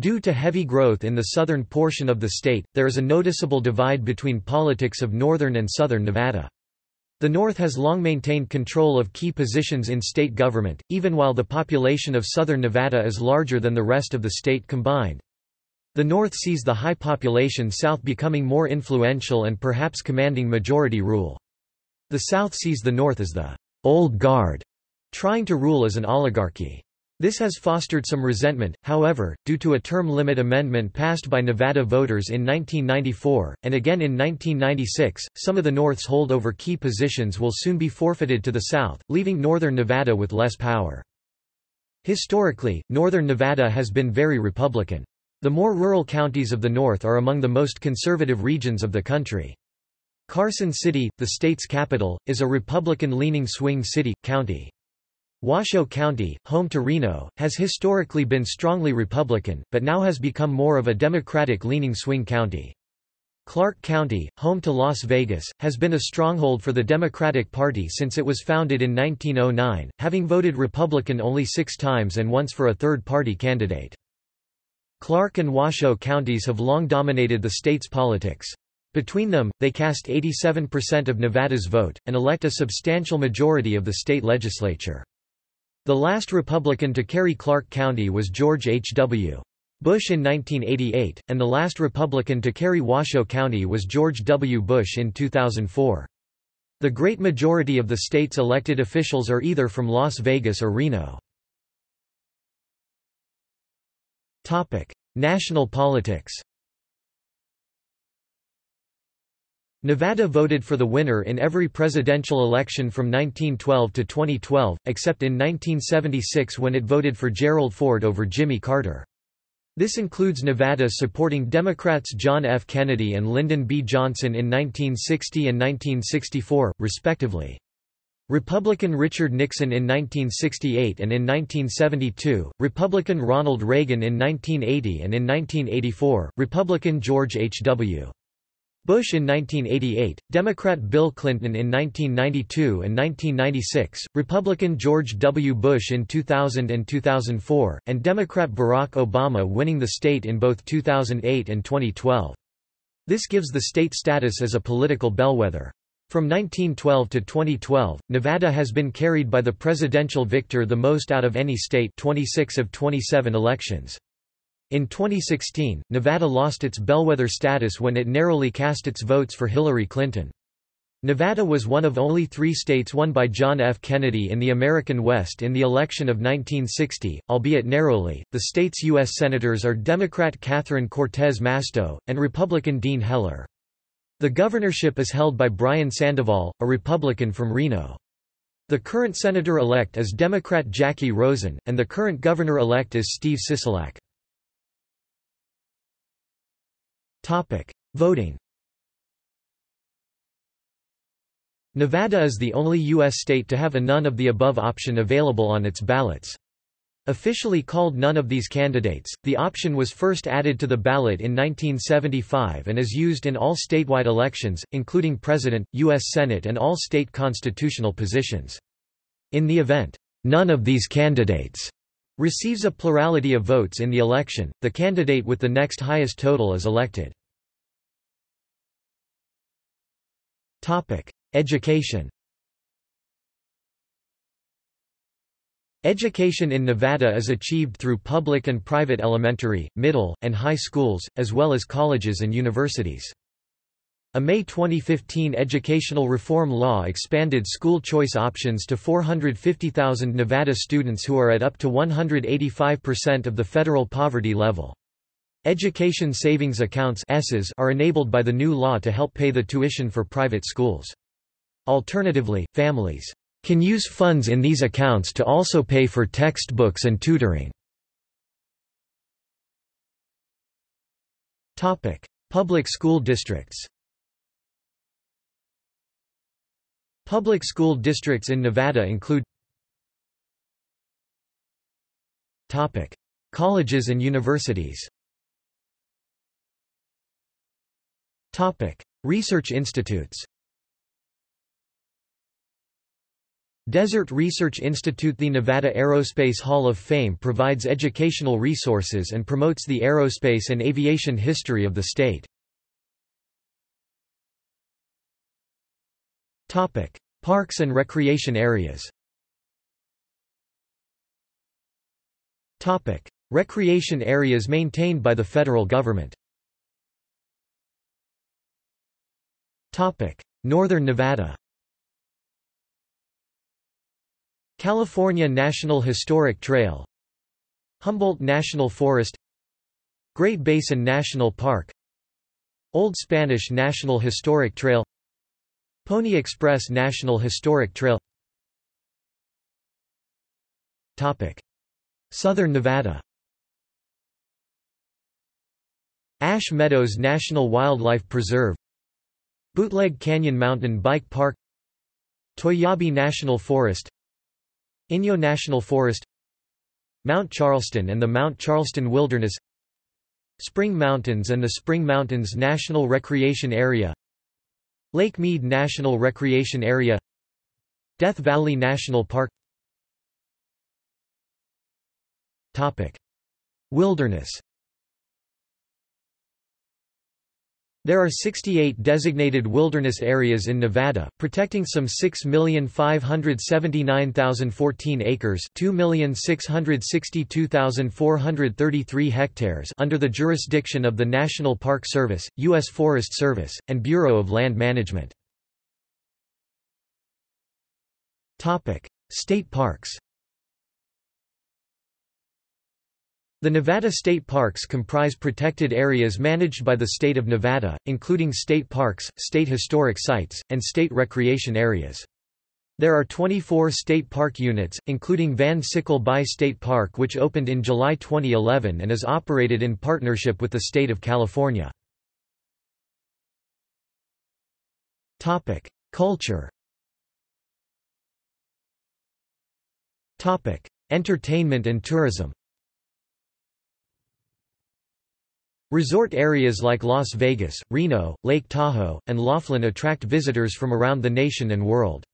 Due to heavy growth in the southern portion of the state, there is a noticeable divide between politics of northern and southern Nevada. The North has long maintained control of key positions in state government, even while the population of southern Nevada is larger than the rest of the state combined. The North sees the high population South becoming more influential and perhaps commanding majority rule. The South sees the North as the old guard, trying to rule as an oligarchy. This has fostered some resentment, however, due to a term limit amendment passed by Nevada voters in 1994, and again in 1996. Some of the North's holdover key positions will soon be forfeited to the South, leaving northern Nevada with less power. Historically, northern Nevada has been very Republican. The more rural counties of the North are among the most conservative regions of the country. Carson City, the state's capital, is a Republican-leaning swing city, county. Washoe County, home to Reno, has historically been strongly Republican, but now has become more of a Democratic-leaning swing county. Clark County, home to Las Vegas, has been a stronghold for the Democratic Party since it was founded in 1909, having voted Republican only six times and once for a third-party candidate. Clark and Washoe counties have long dominated the state's politics. Between them, they cast 87% of Nevada's vote, and elect a substantial majority of the state legislature. The last Republican to carry Clark County was George H. W. Bush in 1988, and the last Republican to carry Washoe County was George W. Bush in 2004. The great majority of the state's elected officials are either from Las Vegas or Reno. National politics Nevada voted for the winner in every presidential election from 1912 to 2012, except in 1976 when it voted for Gerald Ford over Jimmy Carter. This includes Nevada supporting Democrats John F. Kennedy and Lyndon B. Johnson in 1960 and 1964, respectively. Republican Richard Nixon in 1968 and in 1972, Republican Ronald Reagan in 1980 and in 1984, Republican George H. Bush in 1988, Democrat Bill Clinton in 1992 and 1996, Republican George W. Bush in 2000 and 2004, and Democrat Barack Obama winning the state in both 2008 and 2012. This gives the state status as a political bellwether. From 1912 to 2012, Nevada has been carried by the presidential victor the most out of any state 26 of 27 elections. In 2016, Nevada lost its bellwether status when it narrowly cast its votes for Hillary Clinton. Nevada was one of only three states won by John F. Kennedy in the American West in the election of 1960, albeit narrowly. The state's U.S. Senators are Democrat Catherine Cortez Masto, and Republican Dean Heller. The governorship is held by Brian Sandoval, a Republican from Reno. The current senator-elect is Democrat Jacky Rosen, and the current governor-elect is Steve Sisolak. Voting Nevada is the only U.S. state to have a none of the above option available on its ballots. Officially called none of these candidates, the option was first added to the ballot in 1975 and is used in all statewide elections, including President, U.S. Senate and all state constitutional positions. In the event, none of these candidates receives a plurality of votes in the election, the candidate with the next highest total is elected. Education Education in Nevada is achieved through public and private elementary, middle, and high schools, as well as colleges and universities. A May 2015 educational reform law expanded school choice options to 450,000 Nevada students who are at up to 185% of the federal poverty level. Education savings accounts are enabled by the new law to help pay the tuition for private schools. Alternatively, families can use funds in these accounts to also pay for textbooks and tutoring. Public school districts Public school districts in Nevada include Colleges and universities Research institutes Desert Research Institute The Nevada Aerospace Hall of Fame provides educational resources and promotes the aerospace and aviation history of the state. Parks and recreation areas. Recreation areas maintained by the federal government. Northern Nevada. California National Historic Trail. Humboldt National Forest. Great Basin National Park. Old Spanish National Historic Trail Pony Express National Historic Trail. Topic. Southern Nevada. Ash Meadows National Wildlife Preserve. Bootleg Canyon Mountain Bike Park. Toiyabe National Forest. Inyo National Forest. Mount Charleston and the Mount Charleston Wilderness. Spring Mountains and the Spring Mountains National Recreation Area Lake Mead National Recreation Area Death Valley National Park. Wilderness There are 68 designated wilderness areas in Nevada, protecting some 6,579,014 acres 2,662,433 hectares under the jurisdiction of the National Park Service, U.S. Forest Service, and Bureau of Land Management. State parks The Nevada State Parks comprise protected areas managed by the state of Nevada, including state parks, state historic sites, and state recreation areas. There are 24 state park units, including Van Sickle Bay State Park which opened in July 2011 and is operated in partnership with the state of California. Culture Entertainment and tourism Resort areas like Las Vegas, Reno, Lake Tahoe, and Laughlin attract visitors from around the nation and world.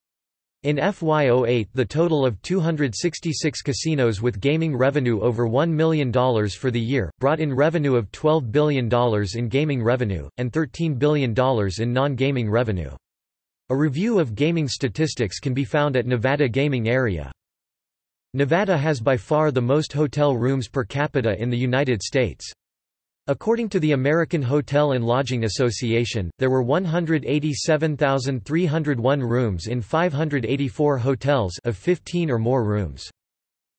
In FY08 the total of 266 casinos with gaming revenue over $1 million for the year, brought in revenue of $12 billion in gaming revenue, and $13 billion in non-gaming revenue. A review of gaming statistics can be found at Nevada Gaming Area. Nevada has by far the most hotel rooms per capita in the United States. According to the American Hotel and Lodging Association, there were 187,301 rooms in 584 hotels of 15 or more rooms.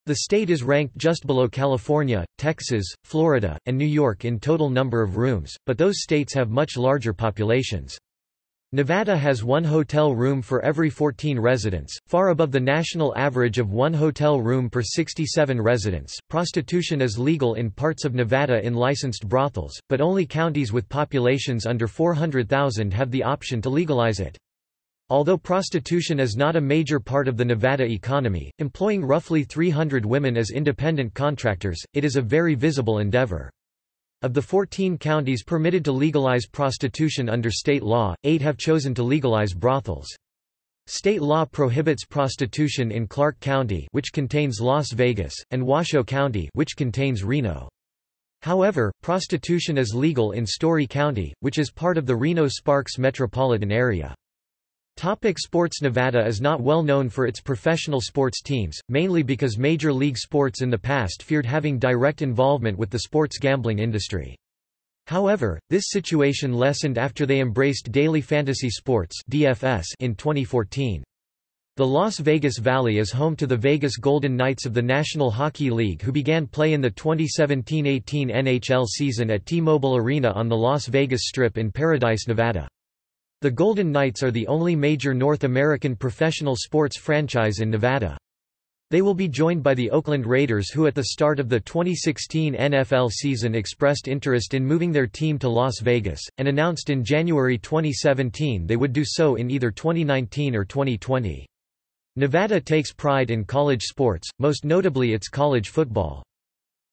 The state is ranked just below California, Texas, Florida, and New York in total number of rooms, but those states have much larger populations. Nevada has one hotel room for every 14 residents, far above the national average of one hotel room per 67 residents. Prostitution is legal in parts of Nevada in licensed brothels, but only counties with populations under 400,000 have the option to legalize it. Although prostitution is not a major part of the Nevada economy, employing roughly 300 women as independent contractors, it is a very visible endeavor. Of the 14 counties permitted to legalize prostitution under state law, eight have chosen to legalize brothels. State law prohibits prostitution in Clark County which contains Las Vegas, and Washoe County which contains Reno. However, prostitution is legal in Storey County, which is part of the Reno-Sparks metropolitan area. Topic sports Nevada is not well known for its professional sports teams, mainly because major league sports in the past feared having direct involvement with the sports gambling industry. However, this situation lessened after they embraced daily fantasy sports DFS in 2014. The Las Vegas Valley is home to the Vegas Golden Knights of the National Hockey League who began play in the 2017–18 NHL season at T-Mobile Arena on the Las Vegas Strip in Paradise, Nevada. The Golden Knights are the only major North American professional sports franchise in Nevada. They will be joined by the Oakland Raiders who at the start of the 2016 NFL season expressed interest in moving their team to Las Vegas, and announced in January 2017 they would do so in either 2019 or 2020. Nevada takes pride in college sports, most notably its college football.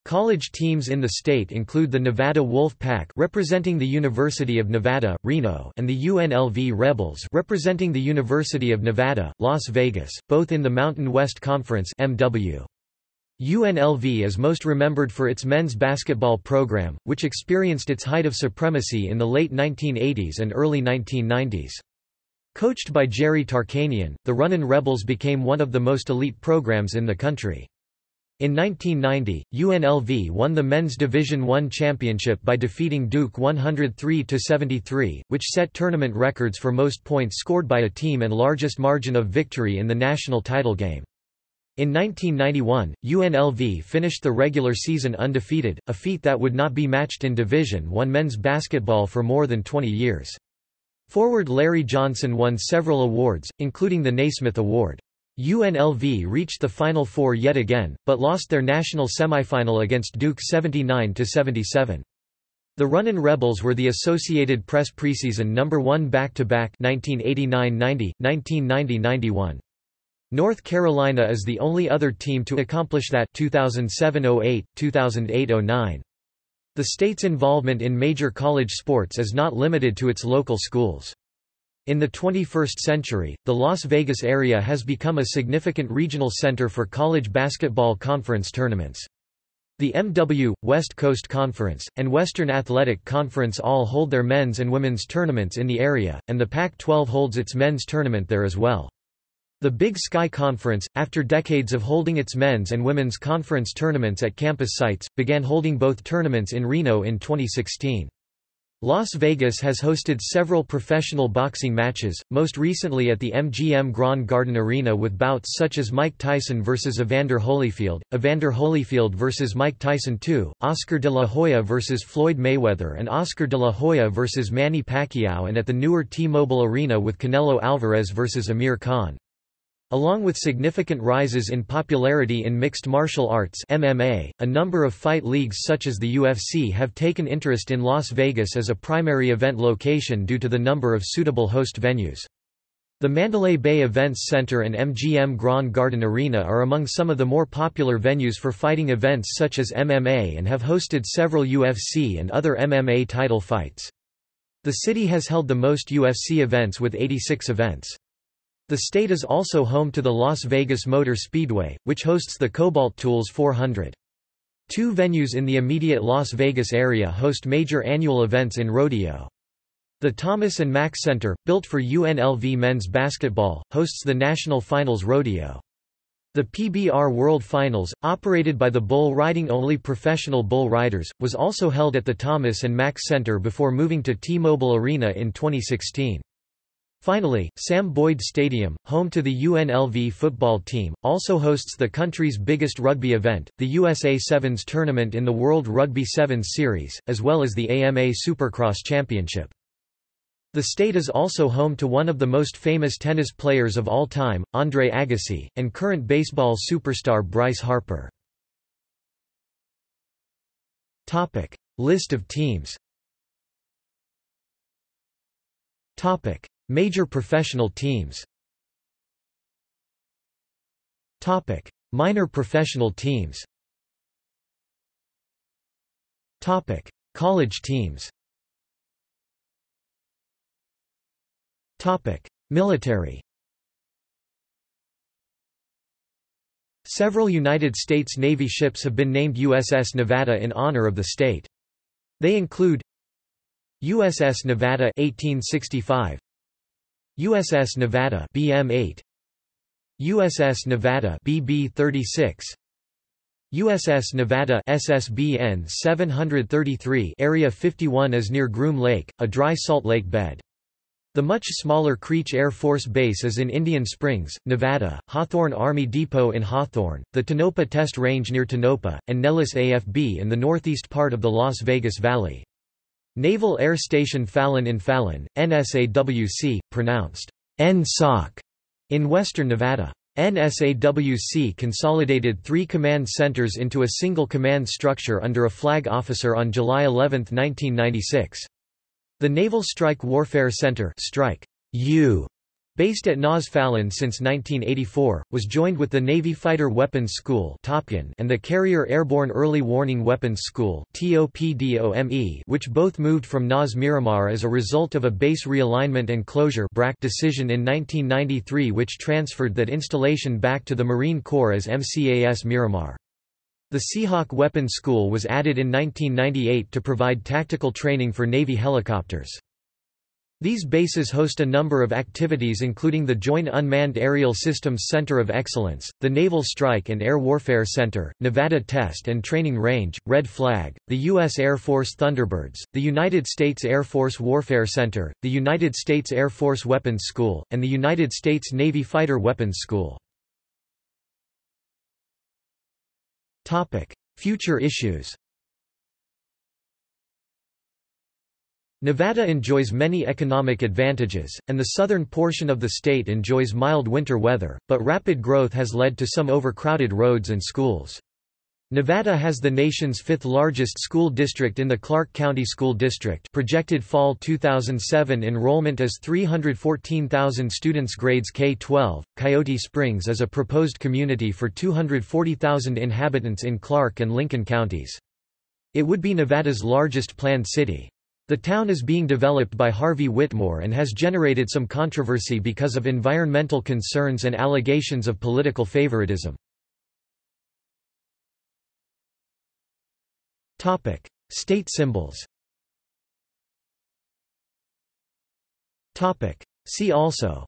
College teams in the state include the Nevada Wolf Pack representing the University of Nevada, Reno and the UNLV Rebels representing the University of Nevada, Las Vegas, both in the Mountain West Conference MW. UNLV is most remembered for its men's basketball program, which experienced its height of supremacy in the late 1980s and early 1990s. Coached by Jerry Tarkanian, the Runnin' Rebels became one of the most elite programs in the country. In 1990, UNLV won the men's Division I championship by defeating Duke 103–73, which set tournament records for most points scored by a team and largest margin of victory in the national title game. In 1991, UNLV finished the regular season undefeated, a feat that would not be matched in Division I men's basketball for more than 20 years. Forward Larry Johnson won several awards, including the Naismith Award. UNLV reached the Final Four yet again, but lost their national semifinal against Duke 79–77. The Runnin' Rebels were the Associated Press preseason number 1 back-to-back 1989–90, 1990–91. North Carolina is the only other team to accomplish that 2007–08, 2008–09. The state's involvement in major college sports is not limited to its local schools. In the 21st century, the Las Vegas area has become a significant regional center for college basketball conference tournaments. The MW, West Coast Conference, and Western Athletic Conference all hold their men's and women's tournaments in the area, and the Pac-12 holds its men's tournament there as well. The Big Sky Conference, after decades of holding its men's and women's conference tournaments at campus sites, began holding both tournaments in Reno in 2016. Las Vegas has hosted several professional boxing matches, most recently at the MGM Grand Garden Arena with bouts such as Mike Tyson vs Evander Holyfield, Evander Holyfield vs Mike Tyson II, Oscar de la Hoya vs Floyd Mayweather and Oscar de la Hoya vs Manny Pacquiao and at the newer T-Mobile Arena with Canelo Alvarez vs Amir Khan. Along with significant rises in popularity in mixed martial arts MMA, a number of fight leagues such as the UFC have taken interest in Las Vegas as a primary event location due to the number of suitable host venues. The Mandalay Bay Events Center and MGM Grand Garden Arena are among some of the more popular venues for fighting events such as MMA and have hosted several UFC and other MMA title fights. The city has held the most UFC events with 86 events. The state is also home to the Las Vegas Motor Speedway, which hosts the Kobalt Tools 400. Two venues in the immediate Las Vegas area host major annual events in rodeo. The Thomas and Mack Center, built for UNLV men's basketball, hosts the National Finals Rodeo. The PBR World Finals, operated by the bull riding only professional bull riders, was also held at the Thomas and Mack Center before moving to T-Mobile Arena in 2016. Finally, Sam Boyd Stadium, home to the UNLV football team, also hosts the country's biggest rugby event, the USA Sevens tournament in the World Rugby Sevens Series, as well as the AMA Supercross Championship. The state is also home to one of the most famous tennis players of all time, Andre Agassi, and current baseball superstar Bryce Harper. Topic: List of teams. Topic: Major professional teams. Topic: Minor professional teams. Topic: College teams. Topic: Military. Several United States Navy ships have been named USS Nevada in honor of the state. They include USS Nevada 1865, USS Nevada BM-8, USS Nevada BB-36, USS Nevada SSBN 733 Area 51 is near Groom Lake, a dry salt lake bed. The much smaller Creech Air Force Base is in Indian Springs, Nevada, Hawthorne Army Depot in Hawthorne, the Tonopah Test Range near Tonopah, and Nellis AFB in the northeast part of the Las Vegas Valley. Naval Air Station Fallon in Fallon, NSAWC, pronounced NSOC, in western Nevada. NSAWC consolidated three command centers into a single command structure under a flag officer on July 11, 1996. The Naval Strike Warfare Center Strike U, based at NAS Fallon since 1984, was joined with the Navy Fighter Weapons School and the Carrier Airborne Early Warning Weapons School which both moved from NAS Miramar as a result of a base realignment and closure decision in 1993 which transferred that installation back to the Marine Corps as MCAS Miramar. The Seahawk Weapons School was added in 1998 to provide tactical training for Navy helicopters. These bases host a number of activities including the Joint Unmanned Aerial Systems Center of Excellence, the Naval Strike and Air Warfare Center, Nevada Test and Training Range, Red Flag, the U.S. Air Force Thunderbirds, the United States Air Force Warfare Center, the United States Air Force Weapons School, and the United States Navy Fighter Weapons School. Future issues Nevada enjoys many economic advantages, and the southern portion of the state enjoys mild winter weather, but rapid growth has led to some overcrowded roads and schools. Nevada has the nation's fifth largest school district in the Clark County School District projected fall 2007 enrollment is 314,000 students grades K-12. Coyote Springs is a proposed community for 240,000 inhabitants in Clark and Lincoln counties. It would be Nevada's largest planned city. The town is being developed by Harvey Whittemore and has generated some controversy because of environmental concerns and allegations of political favoritism. State symbols. See also.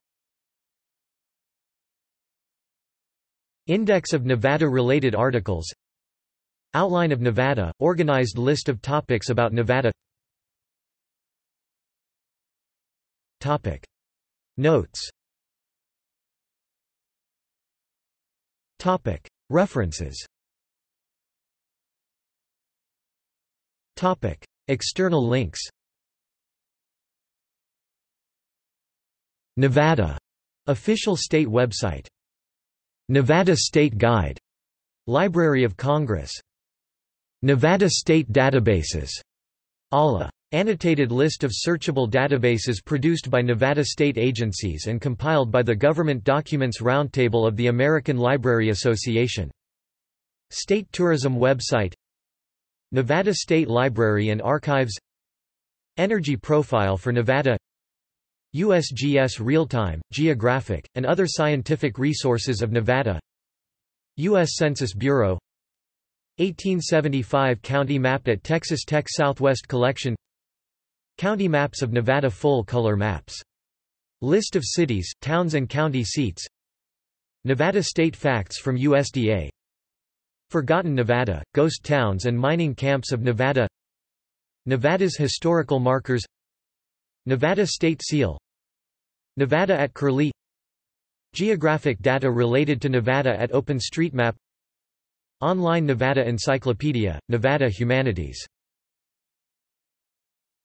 Index of Nevada-related articles Outline of Nevada, organized list of topics about Nevada Topic. Notes Topic. References Topic. External links Nevada. Official state website. Nevada State Guide. Library of Congress. Nevada State Databases. ALA. Annotated list of searchable databases produced by Nevada state agencies and compiled by the Government Documents Roundtable of the American Library Association. State Tourism website Nevada State Library and Archives Energy profile for Nevada USGS Real-Time, Geographic, and other scientific resources of Nevada U.S. Census Bureau 1875 County Map at Texas Tech Southwest Collection County maps of Nevada Full color maps. List of cities, towns and county seats. Nevada state facts from USDA Forgotten Nevada, ghost towns and mining camps of Nevada. Nevada's historical markers. Nevada State Seal. Nevada at Curlie. Geographic data related to Nevada at OpenStreetMap Online Nevada Encyclopedia, Nevada Humanities